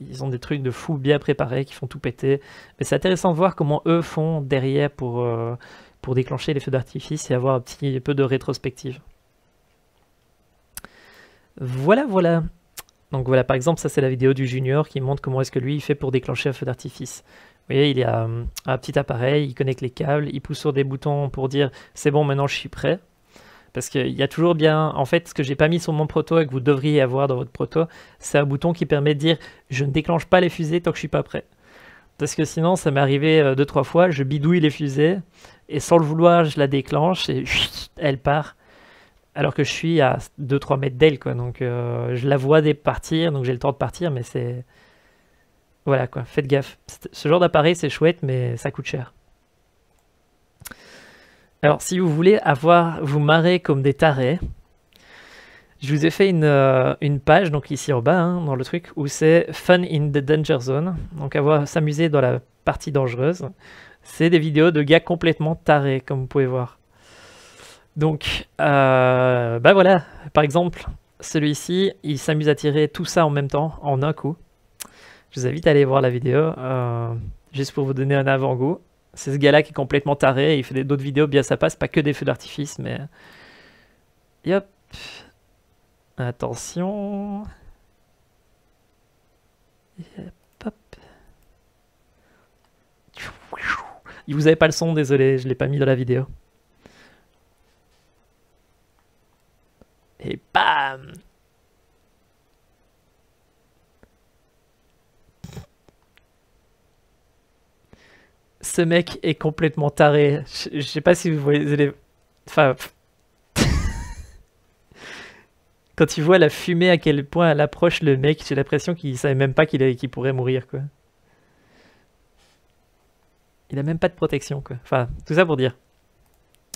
Speaker 1: Ils ont des trucs de fous bien préparés qui font tout péter. Mais c'est intéressant de voir comment eux font derrière pour, euh, pour déclencher les feux d'artifice et avoir un petit peu de rétrospective. Voilà, voilà. Donc voilà, par exemple, ça c'est la vidéo du junior qui montre comment est-ce que lui il fait pour déclencher un feu d'artifice. Voyez, il y a euh, un petit appareil, il connecte les câbles, il pousse sur des boutons pour dire c'est bon, maintenant je suis prêt. Parce qu'il y a toujours bien, en fait, ce que j'ai pas mis sur mon proto et que vous devriez avoir dans votre proto, c'est un bouton qui permet de dire je ne déclenche pas les fusées tant que je suis pas prêt. Parce que sinon, ça m'est arrivé euh, deux trois fois, je bidouille les fusées et sans le vouloir, je la déclenche et elle part. Alors que je suis à 2-3 mètres d'elle. Donc euh, je la vois partir, donc j'ai le temps de partir, mais c'est. Voilà, quoi. Faites gaffe. Ce genre d'appareil, c'est chouette, mais ça coûte cher. Alors, si vous voulez avoir vous marrer comme des tarés, je vous ai fait une, euh, page, donc ici en bas, hein, dans le truc, où c'est Fun in the Danger Zone. Donc, avoir s'amuser dans la partie dangereuse. C'est des vidéos de gars complètement tarés, comme vous pouvez voir. Donc, euh, bah voilà, par exemple, celui-ci, il s'amuse à tirer tout ça en même temps, en un coup. Je vous invite à aller voir la vidéo, euh, juste pour vous donner un avant-goût. C'est ce gars-là qui est complètement taré, il fait d'autres vidéos bien ça passe, pas que des feux d'artifice, mais... Yop Attention... Hop. Vous avez pas le son, désolé, je l'ai pas mis dans la vidéo. Et bam ce mec est complètement taré. Je, sais pas si vous voyez Enfin... Quand tu vois la fumée, à quel point elle approche le mec, j'ai l'impression qu'il savait même pas qu'il pourrait mourir, quoi. Il a même pas de protection, quoi. Enfin, tout ça pour dire.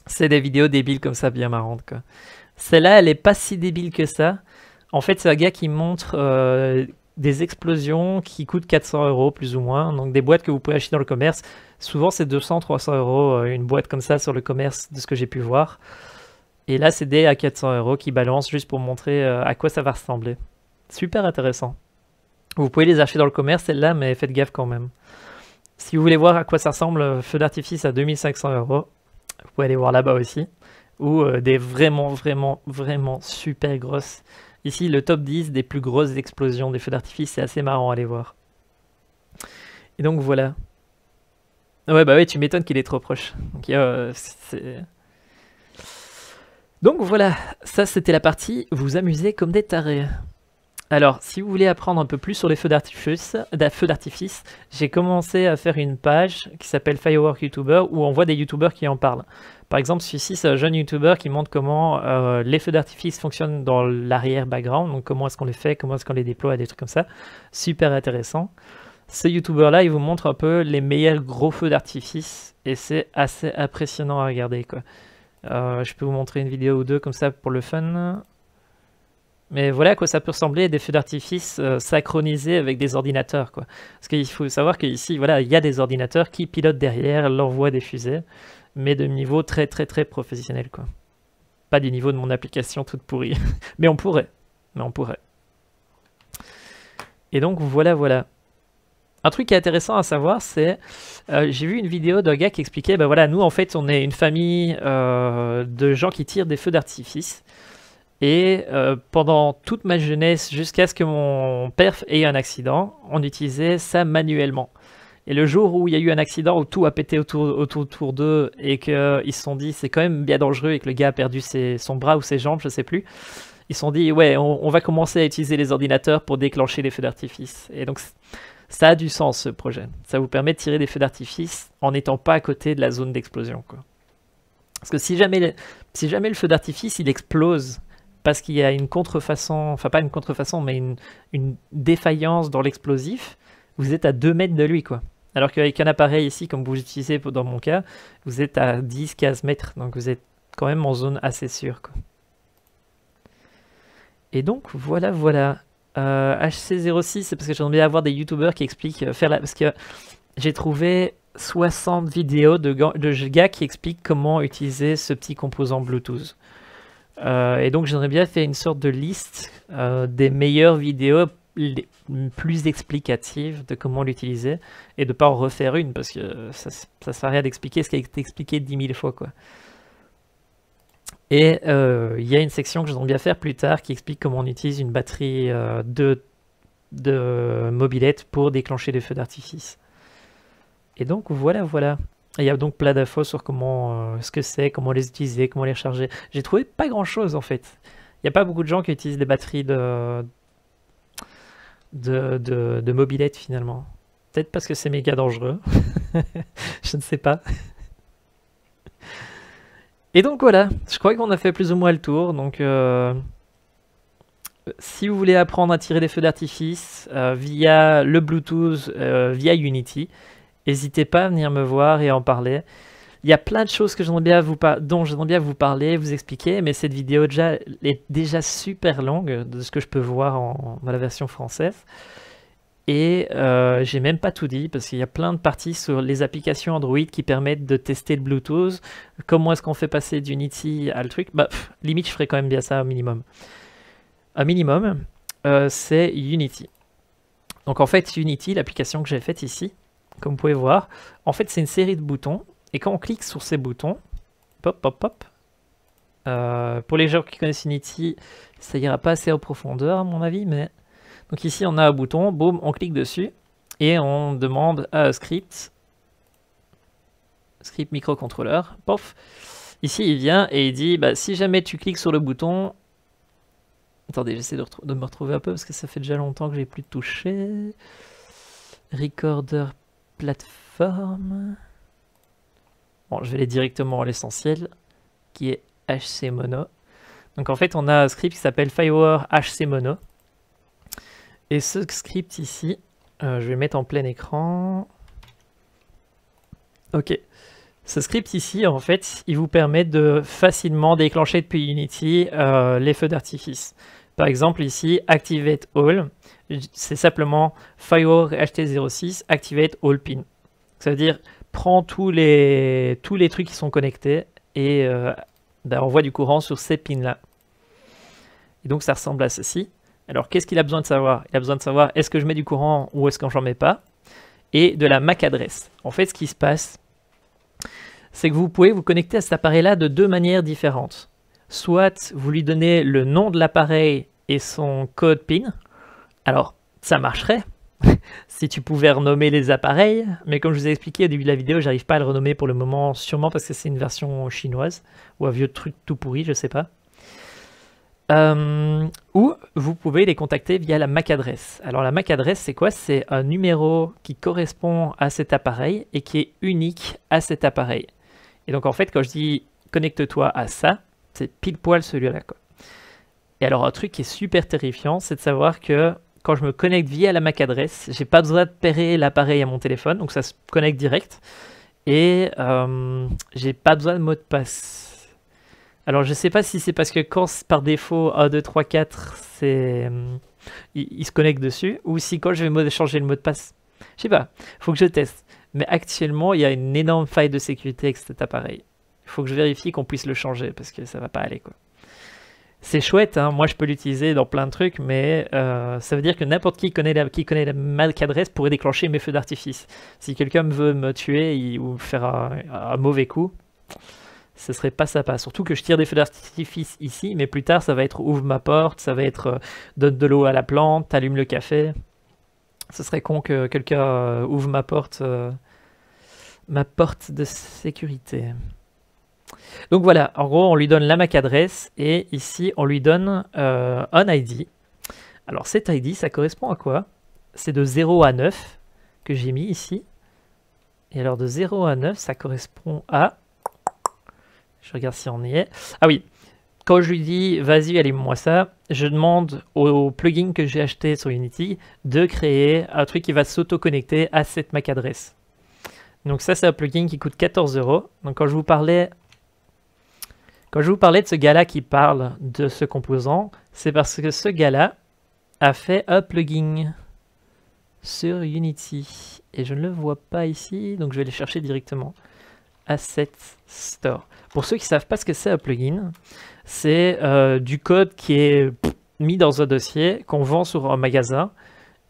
Speaker 1: C'est des vidéos débiles comme ça, bien marrantes, quoi. Celle-là, elle est pas si débile que ça. En fait, c'est un gars qui montre euh, des explosions qui coûtent 400 euros plus ou moins. Donc des boîtes que vous pouvez acheter dans le commerce. Souvent c'est 200-300 euros euh, une boîte comme ça sur le commerce de ce que j'ai pu voir. Et là c'est des à 400 euros qui balancent juste pour montrer euh, à quoi ça va ressembler. Super intéressant. Vous pouvez les acheter dans le commerce celles-là mais faites gaffe quand même. Si vous voulez voir à quoi ça ressemble, euh, feu d'artifice à 2500 euros, vous pouvez aller voir là-bas aussi. Ou des vraiment, vraiment, vraiment super grosses Ici, le top 10 des plus grosses explosions des feux d'artifice, c'est assez marrant à aller voir. Et donc voilà. Ouais, bah ouais, tu m'étonnes qu'il est trop proche. Donc, donc voilà, ça c'était la partie vous amusez comme des tarés. Alors, si vous voulez apprendre un peu plus sur les feux d'artifice, j'ai commencé à faire une page qui s'appelle Firework YouTuber où on voit des YouTubers qui en parlent. Par exemple, celui-ci, c'est un jeune YouTuber qui montre comment euh, les feux d'artifice fonctionnent dans l'arrière-background, donc comment est-ce qu'on les fait, comment est-ce qu'on les déploie, des trucs comme ça. Super intéressant. Ce YouTuber-là, il vous montre un peu les meilleurs gros feux d'artifice et c'est assez impressionnant à regarder. Euh, je peux vous montrer une vidéo ou deux comme ça pour le fun. Mais voilà à quoi ça peut ressembler des feux d'artifice euh, synchronisés avec des ordinateurs. Quoi. Parce qu'il faut savoir qu'ici, voilà, il y a des ordinateurs qui pilotent derrière l'envoi des fusées, mais de niveau très très très professionnel. Quoi. Pas du niveau de mon application toute pourrie. mais on pourrait. Mais on pourrait. Et donc voilà, voilà. Un truc qui est intéressant à savoir, c'est euh, j'ai vu une vidéo d'un gars qui expliquait, ben voilà, nous en fait on est une famille euh, de gens qui tirent des feux d'artifice. Et euh, pendant toute ma jeunesse, jusqu'à ce que mon père ait un accident, on utilisait ça manuellement. Et le jour où il y a eu un accident où tout a pété autour, autour, d'eux et qu'ils se sont dit c'est quand même bien dangereux et que le gars a perdu son bras ou ses jambes, je sais plus, ils se sont dit ouais, on, va commencer à utiliser les ordinateurs pour déclencher les feux d'artifice. Et donc ça a du sens ce projet. Ça vous permet de tirer des feux d'artifice en n'étant pas à côté de la zone d'explosion. Parce que si jamais, si jamais le feu d'artifice il explose parce qu'il y a une contrefaçon, enfin pas une contrefaçon, mais une, défaillance dans l'explosif, vous êtes à 2 mètres de lui, quoi. Alors qu'avec un appareil ici, comme vous utilisez dans mon cas, vous êtes à 10-15 mètres, donc vous êtes quand même en zone assez sûre. Et donc, voilà, voilà. HC06, c'est parce que j'ai envie d'avoir des youtubeurs qui expliquent euh, faire la... Parce que j'ai trouvé 60 vidéos de gars qui expliquent comment utiliser ce petit composant Bluetooth. Euh, et donc j'aimerais bien faire une sorte de liste euh, des meilleures vidéos plus explicatives de comment l'utiliser et de pas en refaire une parce que ça, ça sert à rien d'expliquer ce qui a été expliqué 10 000 fois quoi. Et euh, il y a une section que j'aimerais bien faire plus tard qui explique comment on utilise une batterie de, de mobilette pour déclencher des feux d'artifice. Et donc voilà, voilà. Il y a donc plein d'infos sur comment, euh, ce que c'est, comment les utiliser, comment les recharger. J'ai trouvé pas grand chose en fait. Il n'y a pas beaucoup de gens qui utilisent des batteries de, de, de, mobilette finalement. Peut-être parce que c'est méga dangereux. Je ne sais pas. Et donc voilà, je crois qu'on a fait plus ou moins le tour. Donc euh, si vous voulez apprendre à tirer des feux d'artifice euh, via le Bluetooth, via Unity, N'hésitez pas à venir me voir et en parler. Il y a plein de choses que bien vous dont j'aimerais bien vous parler, vous expliquer, mais cette vidéo déjà, est déjà super longue de ce que je peux voir dans la version française. Et euh, j'ai même pas tout dit parce qu'il y a plein de parties sur les applications Android qui permettent de tester le Bluetooth. Comment est-ce qu'on fait passer d'Unity à le truc? Bah, limite, je ferais quand même bien ça au minimum. Un minimum, euh, c'est Unity. Donc en fait, Unity, l'application que j'ai faite ici, comme vous pouvez voir. En fait, c'est une série de boutons. Et quand on clique sur ces boutons, pop, pop, pop, euh, pour les gens qui connaissent Unity, ça ira pas assez en profondeur à mon avis, mais... Donc ici, on a un bouton, boum, on clique dessus, et on demande à un script, script microcontrôleur, pof, ici il vient et il dit, bah, si jamais tu cliques sur le bouton, attendez, j'essaie de, de, me retrouver un peu parce que ça fait déjà longtemps que j'ai plus touché, recorder plateforme. Bon, je vais aller directement à l'essentiel, qui est HC Mono. Donc en fait, on a un script qui s'appelle Firewall HC Mono. Et ce script ici, euh, je vais mettre en plein écran. Ok. Ce script ici, en fait, il vous permet de facilement déclencher depuis Unity euh, les feux d'artifice. Par exemple, ici, Activate All c'est simplement firewall HT06 activate all pin. Ça veut dire prends tous les, tous les trucs qui sont connectés et euh, ben, envoie du courant sur ces pins là. Et donc ça ressemble à ceci. Alors qu'est-ce qu'il a besoin de savoir? Il a besoin de savoir est-ce que je mets du courant ou est-ce que j'en mets pas? Et de la MAC adresse. En fait, ce qui se passe, c'est que vous pouvez vous connecter à cet appareil-là de deux manières différentes. Soit vous lui donnez le nom de l'appareil et son code PIN, alors, ça marcherait si tu pouvais renommer les appareils, mais comme je vous ai expliqué au début de la vidéo, j'arrive pas à le renommer pour le moment, sûrement parce que c'est une version chinoise, ou un vieux truc tout pourri, je sais pas. Euh, ou vous pouvez les contacter via la MAC adresse. Alors la MAC adresse, c'est quoi? C'est un numéro qui correspond à cet appareil et qui est unique à cet appareil. Et donc en fait, quand je dis connecte-toi à ça, c'est pile poil celui-là. Et alors un truc qui est super terrifiant, c'est de savoir que quand je me connecte via la MAC adresse, j'ai pas besoin de pairer l'appareil à mon téléphone, donc ça se connecte direct. Et euh, j'ai pas besoin de mot de passe. Alors je sais pas si c'est parce que quand par défaut 1, 2, 3, 4, c'est, euh, il, se connecte dessus, ou si quand je vais changer le mot de passe. Je sais pas, faut que je teste. Mais actuellement, il y a une énorme faille de sécurité avec cet appareil. Il faut que je vérifie qu'on puisse le changer parce que ça va pas aller quoi c'est chouette, hein. moi je peux l'utiliser dans plein de trucs, mais euh, ça veut dire que n'importe qui connaît la, qui connaît pourrait déclencher mes feux d'artifice. Si quelqu'un veut me tuer ou faire un, mauvais coup, ce serait pas sympa. Surtout que je tire des feux d'artifice ici, mais plus tard ça va être ouvre ma porte, ça va être euh, donne de l'eau à la plante, allume le café. Ce serait con que quelqu'un euh, ouvre ma porte, ma porte de sécurité. Donc voilà, en gros, on lui donne la MAC adresse et ici, on lui donne euh, un ID. Alors cet ID, ça correspond à quoi? C'est de 0 à 9 que j'ai mis ici. Et alors de 0 à 9, ça correspond à... Je regarde si on y est. Ah oui, quand je lui dis vas-y allume-moi ça, je demande au plugin que j'ai acheté sur Unity de créer un truc qui va s'auto-connecter à cette MAC adresse. Donc ça c'est un plugin qui coûte 14 euros. Donc quand je vous parlais quand je vous parlais de ce gars-là qui parle de ce composant, c'est parce que ce gars-là a fait un plugin sur Unity. Et je ne le vois pas ici, donc je vais les chercher directement. Asset Store. Pour ceux qui ne savent pas ce que c'est un plugin, c'est euh, du code qui est mis dans un dossier qu'on vend sur un magasin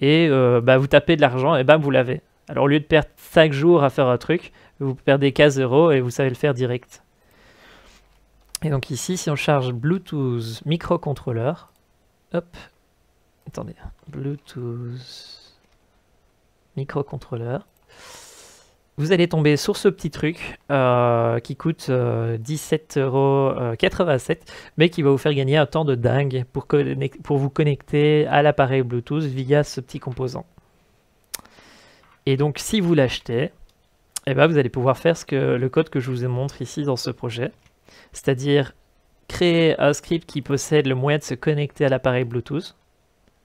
Speaker 1: et euh, bah, vous tapez de l'argent et bam, vous l'avez. Alors au lieu de perdre 5 jours à faire un truc, vous perdez 15 euros et vous savez le faire direct. Et donc ici, si on charge Bluetooth microcontrôleur, hop, attendez, Bluetooth microcontrôleur, vous allez tomber sur ce petit truc euh, qui coûte 17,87€, euh, mais qui va vous faire gagner un temps de dingue pour, vous connecter à l'appareil Bluetooth via ce petit composant. Et donc si vous l'achetez, eh ben, vous allez pouvoir faire le code que je vous ai montré ici dans ce projet, c'est-à-dire créer un script qui possède le moyen de se connecter à l'appareil Bluetooth.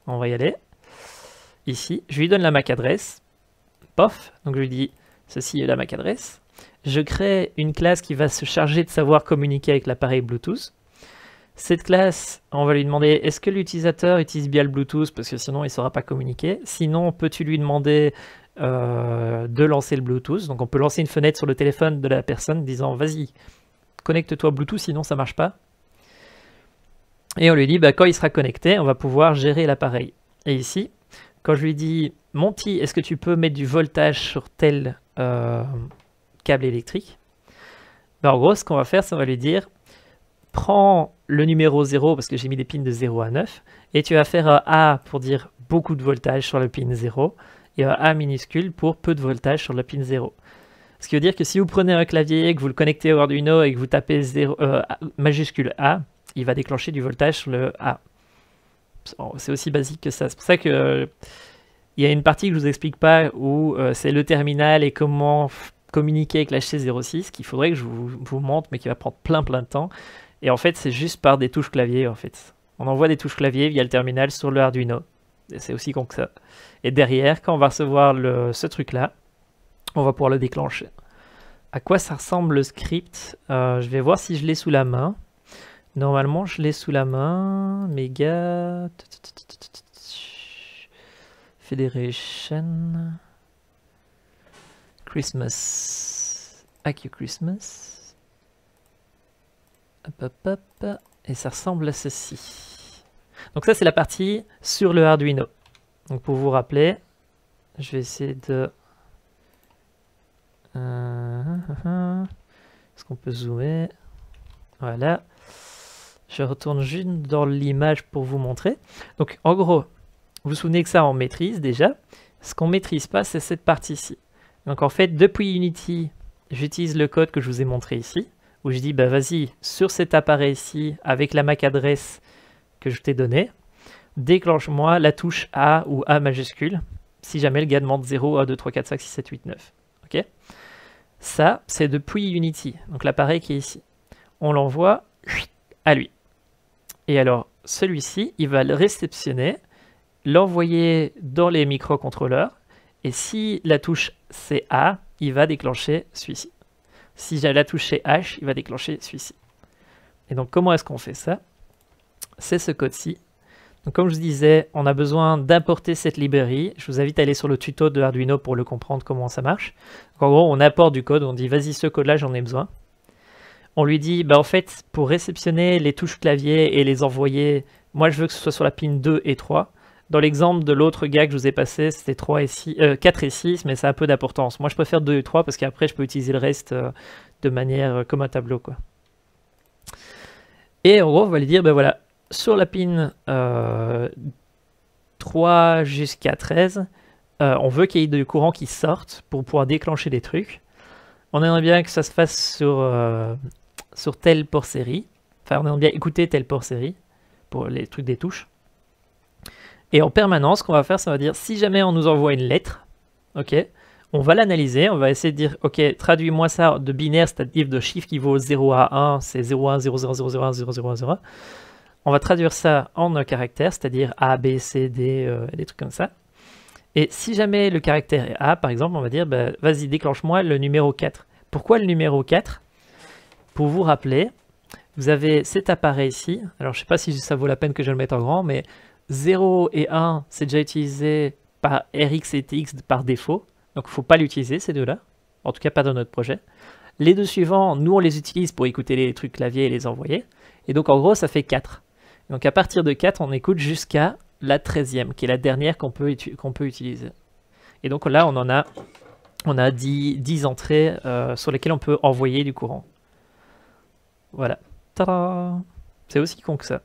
Speaker 1: On va y aller. Ici, je lui donne la MAC adresse. Pof, donc je lui dis Ceci est la MAC adresse. Je crée une classe qui va se charger de savoir communiquer avec l'appareil Bluetooth. Cette classe, on va lui demander est-ce que l'utilisateur utilise bien le Bluetooth? Parce que sinon il ne saura pas communiquer. Sinon, peux-tu lui demander euh, de lancer le Bluetooth? Donc on peut lancer une fenêtre sur le téléphone de la personne disant vas-y, connecte-toi Bluetooth, sinon ça marche pas. Et on lui dit bah, quand il sera connecté, on va pouvoir gérer l'appareil. Et ici, quand je lui dis Monty, est-ce que tu peux mettre du voltage sur tel euh, câble électrique? Ben, en gros, ce qu'on va faire, c'est on va lui dire prends le numéro 0 parce que j'ai mis des pins de 0 à 9 et tu vas faire un A pour dire beaucoup de voltage sur le pin 0 et un A minuscule pour peu de voltage sur le pin 0. Ce qui veut dire que si vous prenez un clavier, que vous le connectez au Arduino et que vous tapez 0, euh, majuscule A, il va déclencher du voltage sur le A. C'est aussi basique que ça. C'est pour ça que il y a une partie que je vous explique pas où euh, c'est le terminal et comment communiquer avec l'HC06 qu'il faudrait que je vous, montre mais qui va prendre plein plein de temps. Et en fait, c'est juste par des touches clavier en fait. On envoie des touches clavier via le terminal sur le Arduino. C'est aussi con que ça. Et derrière, quand on va recevoir ce truc-là, on va pouvoir le déclencher. À quoi ça ressemble le script? Euh, Je vais voir si je l'ai sous la main. Normalement, je l'ai sous la main. Méga... Federation. Christmas. Accu Christmas. Hop, hop, hop. Et ça ressemble à ceci. Donc ça, c'est la partie sur le Arduino. Donc pour vous rappeler, je vais essayer de... Euh, est-ce qu'on peut zoomer? Voilà. Je retourne juste dans l'image pour vous montrer. Donc en gros, vous vous souvenez que ça, on maîtrise déjà. Ce qu'on maîtrise pas, c'est cette partie-ci. Donc en fait, depuis Unity, j'utilise le code que je vous ai montré ici, où je dis, bah vas-y, sur cet appareil-ci, avec la MAC adresse que je t'ai donnée, déclenche-moi la touche A ou A majuscule, si jamais le gars demande 0, 1, 2, 3, 4, 5, 6, 7, 8, 9. Ok? Ça, c'est depuis Unity, donc l'appareil qui est ici. On l'envoie à lui. Et alors, celui-ci, il va le réceptionner l'envoyer dans les microcontrôleurs. Et si la touche c'est A, il va déclencher celui-ci. Si j'ai la touche c'est H, il va déclencher celui-ci. Et donc comment est-ce qu'on fait ça? C'est ce code-ci. Donc comme je disais, on a besoin d'importer cette librairie. Je vous invite à aller sur le tuto de Arduino pour le comprendre comment ça marche. en gros, on apporte du code, on dit vas-y ce code-là j'en ai besoin. On lui dit bah en fait pour réceptionner les touches clavier et les envoyer, moi je veux que ce soit sur la pin 2 et 3. Dans l'exemple de l'autre gars que je vous ai passé, c'était 3 et 6, 4 et 6, mais ça a peu d'importance. Moi, je préfère 2 et 3 parce qu'après, je peux utiliser le reste euh, de manière euh, comme un tableau. Quoi. Et en gros, on va lui dire, ben voilà, sur la pin 3 euh, jusqu'à 13, on veut qu'il y ait du courant qui sorte pour pouvoir déclencher des trucs. On aimerait bien que ça se fasse sur, sur tel port série. Enfin, on aimerait bien écouter tel port série pour les trucs des touches. Et en permanence, ce qu'on va faire, ça va dire si jamais on nous envoie une lettre, ok, on va l'analyser, on va essayer de dire, ok, traduis-moi ça de binaire, c'est-à-dire de chiffre qui vaut 0 à 1, c'est 0, 1, 0, 0, 0, 0, 0, 0, 0. On va traduire ça en un caractère, c'est-à-dire A, B, C, D, euh, des trucs comme ça. Et si jamais le caractère est A, par exemple, on va dire, bah, vas-y, déclenche-moi le numéro 4. Pourquoi le numéro 4 Pour vous rappeler, vous avez cet appareil ici. Alors, je ne sais pas si ça vaut la peine que je le mette en grand, mais 0 et 1, c'est déjà utilisé par RX et TX par défaut. Donc il ne faut pas l'utiliser, ces deux-là. En tout cas, pas dans notre projet. Les deux suivants, nous, on les utilise pour écouter les trucs clavier et les envoyer. Et donc, en gros, ça fait 4. Donc, à partir de 4, on écoute jusqu'à la 13e, qui est la dernière qu'on peut, peut utiliser. Et donc là, on en a, on a 10, 10 entrées euh, sur lesquelles on peut envoyer du courant. Voilà. C'est aussi con que ça.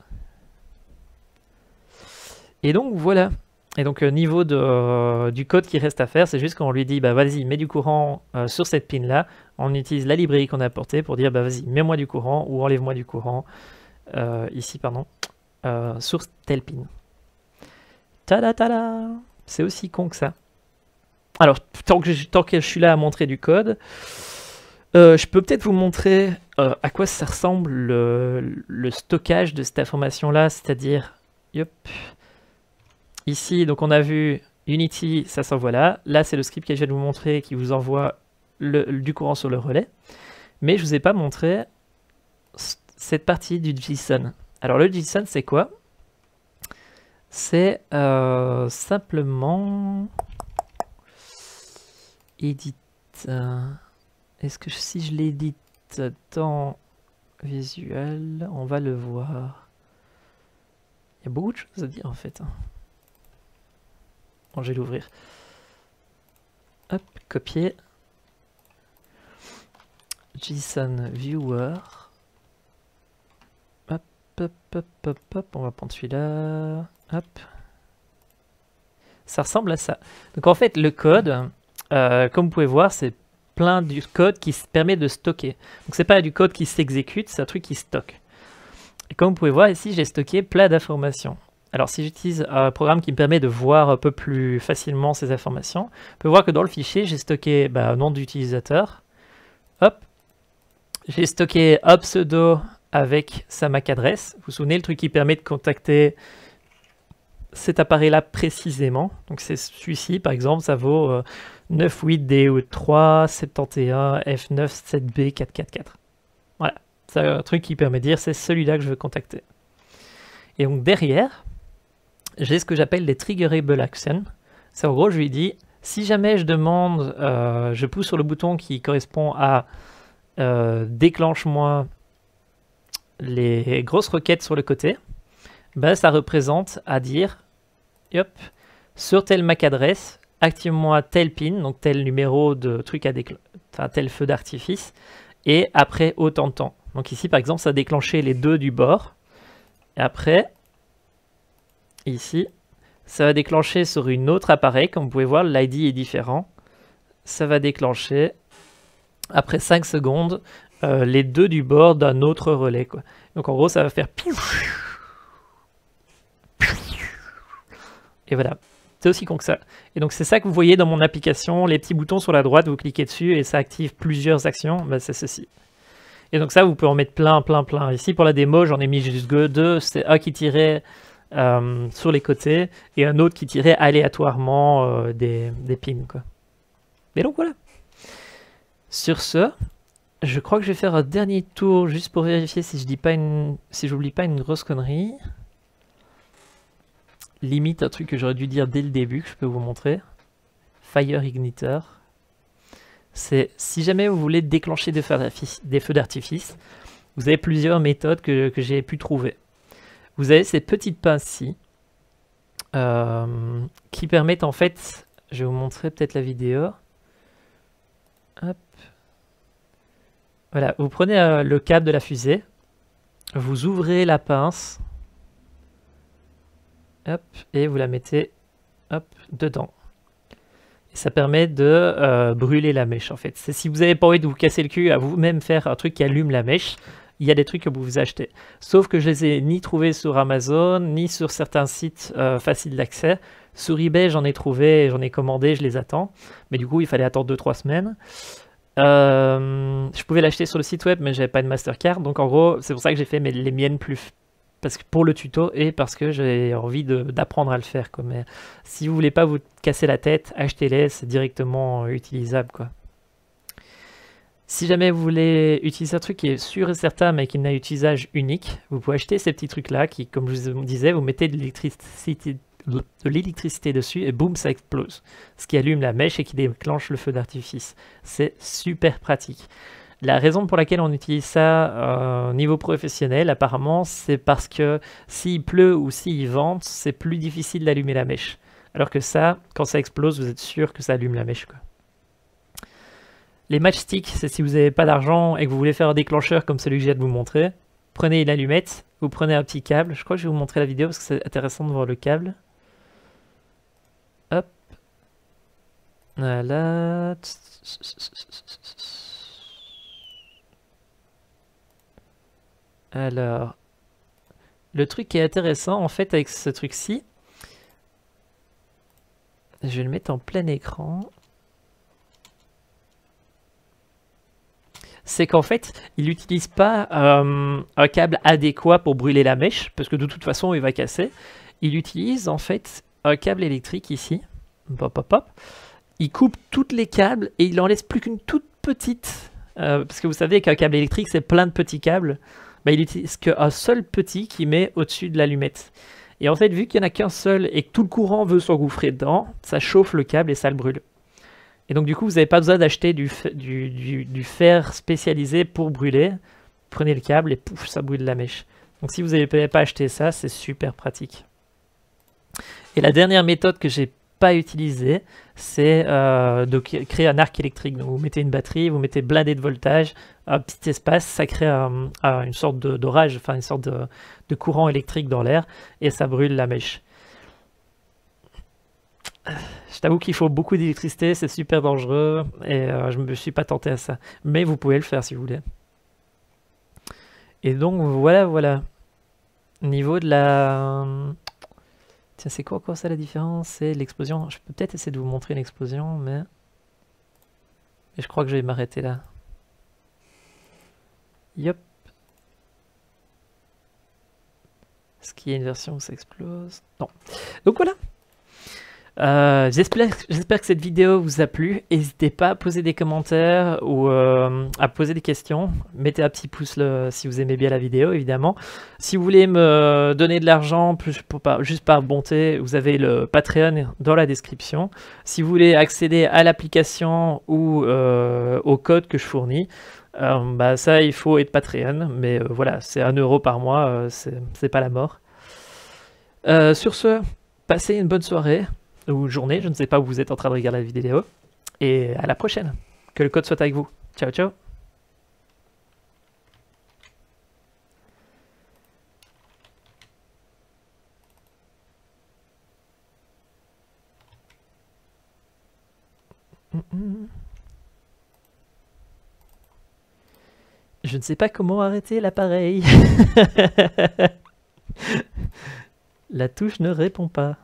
Speaker 1: Et donc, voilà. Et donc, euh, niveau de, euh, du code qui reste à faire, c'est juste qu'on lui dit, bah vas-y, mets du courant sur cette pin-là. On utilise la librairie qu'on a apportée pour dire, bah vas-y, mets-moi du courant ou enlève-moi du courant, ici, pardon, sur telle pin. Tada tada C'est aussi con que ça. Alors, tant que, je, suis là à montrer du code, je peux peut-être vous montrer à quoi ça ressemble le, stockage de cette information-là, c'est-à-dire, Ici, donc on a vu Unity, ça s'envoie là. Là, c'est le script que je viens de vous montrer qui vous envoie du courant sur le relais. Mais je ne vous ai pas montré cette partie du JSON. Alors le JSON, c'est quoi? C'est euh, simplement... Edit. Est-ce que si je l'édite dans visuel, on va le voir Il y a beaucoup de choses à dire en fait. Hein je vais l'ouvrir. Hop, copier. JSON Viewer. Hop, hop, hop, hop. On va prendre celui-là. Hop. Ça ressemble à ça. Donc en fait, le code, euh, comme vous pouvez voir, c'est plein du code qui permet de stocker. Donc c'est pas du code qui s'exécute, c'est un truc qui stocke. Et comme vous pouvez voir ici, j'ai stocké plein d'informations. Alors si j'utilise un programme qui me permet de voir un peu plus facilement ces informations, on peut voir que dans le fichier, j'ai stocké bah, un nom d'utilisateur. Hop. J'ai stocké un pseudo avec sa MAC adresse. Vous vous souvenez, le truc qui permet de contacter cet appareil-là précisément. Donc c'est celui-ci, par exemple, ça vaut 98DE3 71 F9 7B 444. Voilà, c'est un truc qui permet de dire c'est celui-là que je veux contacter. Et donc derrière, j'ai ce que j'appelle des triggerable actions. C'est en gros, je lui dis, si jamais je demande, euh, je pousse sur le bouton qui correspond à euh, déclenche-moi les grosses requêtes sur le côté, ben, ça représente à dire, hop, sur telle MAC adresse, active-moi tel pin, donc tel numéro de truc à enfin tel feu d'artifice, et après autant de temps. Donc ici, par exemple, ça a déclenché les deux du bord. Et après, ici, ça va déclencher sur une autre appareil. Comme vous pouvez voir, l'ID est différent. Ça va déclencher, après 5 secondes, euh, les deux du bord d'un autre relais. Quoi. Donc en gros, ça va faire... Et voilà. C'est aussi con que ça. Et donc c'est ça que vous voyez dans mon application, les petits boutons sur la droite, vous cliquez dessus et ça active plusieurs actions. Ben, c'est ceci. Et donc ça, vous pouvez en mettre plein, plein, plein. Ici, pour la démo, j'en ai mis juste deux. C'est un qui tirait euh, sur les côtés et un autre qui tirait aléatoirement euh, des, des pins. Mais donc voilà. Sur ce, je crois que je vais faire un dernier tour juste pour vérifier si je dis pas une, si pas une grosse connerie. Limite un truc que j'aurais dû dire dès le début que je peux vous montrer. Fire Igniter. C'est si jamais vous voulez déclencher des feux d'artifice, vous avez plusieurs méthodes que, que j'ai pu trouver. Vous avez ces petites pinces-ci euh, qui permettent en fait, je vais vous montrer peut-être la vidéo. Hop. Voilà, vous prenez euh, le câble de la fusée, vous ouvrez la pince, hop, et vous la mettez hop, dedans. Et ça permet de euh, brûler la mèche en fait. Si vous n'avez pas envie de vous casser le cul à vous-même faire un truc qui allume la mèche, il y a des trucs que vous vous achetez. Sauf que je les ai ni trouvés sur Amazon, ni sur certains sites euh, faciles d'accès. Sur eBay, j'en ai trouvé, j'en ai commandé, je les attends. Mais du coup, il fallait attendre 2-3 semaines. Euh, je pouvais l'acheter sur le site web, mais j'avais pas de Mastercard. Donc en gros, c'est pour ça que j'ai fait les miennes plus parce que pour le tuto et parce que j'ai envie d'apprendre à le faire. Quoi. Si vous voulez pas vous casser la tête, achetez-les, c'est directement utilisable. Quoi. Si jamais vous voulez utiliser un truc qui est sûr et certain mais qui n'a usage unique, vous pouvez acheter ces petits trucs là qui, comme je vous disais, vous mettez de l'électricité de l'électricité dessus et boum, ça explose. Ce qui allume la mèche et qui déclenche le feu d'artifice. C'est super pratique. La raison pour laquelle on utilise ça euh, au niveau professionnel, apparemment, c'est parce que s'il pleut ou s'il vente, c'est plus difficile d'allumer la mèche. Alors que ça, quand ça explose, vous êtes sûr que ça allume la mèche. Quoi. Les matchsticks, c'est si vous n'avez pas d'argent et que vous voulez faire un déclencheur comme celui que j'ai de vous montrer. Prenez une allumette, vous prenez un petit câble. Je crois que je vais vous montrer la vidéo parce que c'est intéressant de voir le câble. Hop. Voilà. Alors, le truc qui est intéressant en fait avec ce truc-ci, je vais le mettre en plein écran. C'est qu'en fait, il n'utilise pas euh, un câble adéquat pour brûler la mèche, parce que de toute façon, il va casser. Il utilise en fait un câble électrique ici. Pop, pop, pop. Il coupe toutes les câbles et il en laisse plus qu'une toute petite. Euh, parce que vous savez qu'un câble électrique, c'est plein de petits câbles. Bah, il utilise qu'un seul petit qui met au-dessus de l'allumette. Et en fait, vu qu'il n'y en a qu'un seul et que tout le courant veut s'engouffrer dedans, ça chauffe le câble et ça le brûle. Et donc du coup, vous n'avez pas besoin d'acheter du, du, fer spécialisé pour brûler. Prenez le câble et pouf, ça brûle la mèche. Donc si vous n'avez pas acheté ça, c'est super pratique. Et la dernière méthode que j'ai pas utilisée, c'est euh, de créer un arc électrique. Donc vous mettez une batterie, vous mettez blindé de voltage, un petit espace, ça crée une sorte d'orage, enfin une sorte de, courant électrique dans l'air, et ça brûle la mèche. Je t'avoue qu'il faut beaucoup d'électricité, c'est super dangereux, et euh, je ne me suis pas tenté à ça. Mais vous pouvez le faire si vous voulez. Et donc voilà, voilà. Niveau de la... C'est quoi, quoi ça la différence? C'est l'explosion. Je peux peut-être essayer de vous montrer une explosion, mais... Je crois que je vais m'arrêter là. Yep. Est-ce qu'il y a une version où ça explose? Non. Donc voilà. Euh, j'espère, que cette vidéo vous a plu. N'hésitez pas à poser des commentaires ou euh, à poser des questions. Mettez un petit pouce si vous aimez bien la vidéo, évidemment. Si vous voulez me donner de l'argent juste par bonté, vous avez le Patreon dans la description. Si vous voulez accéder à l'application ou euh, au code que je fournis, bah ça, il faut être Patreon. Mais voilà, c'est un euro par mois, c'est pas la mort. sur ce, passez une bonne soirée ou journée, je ne sais pas où vous êtes en train de regarder la vidéo. Et à la prochaine. Que le code soit avec vous. Ciao, ciao. Je ne sais pas comment arrêter l'appareil. La touche ne répond pas.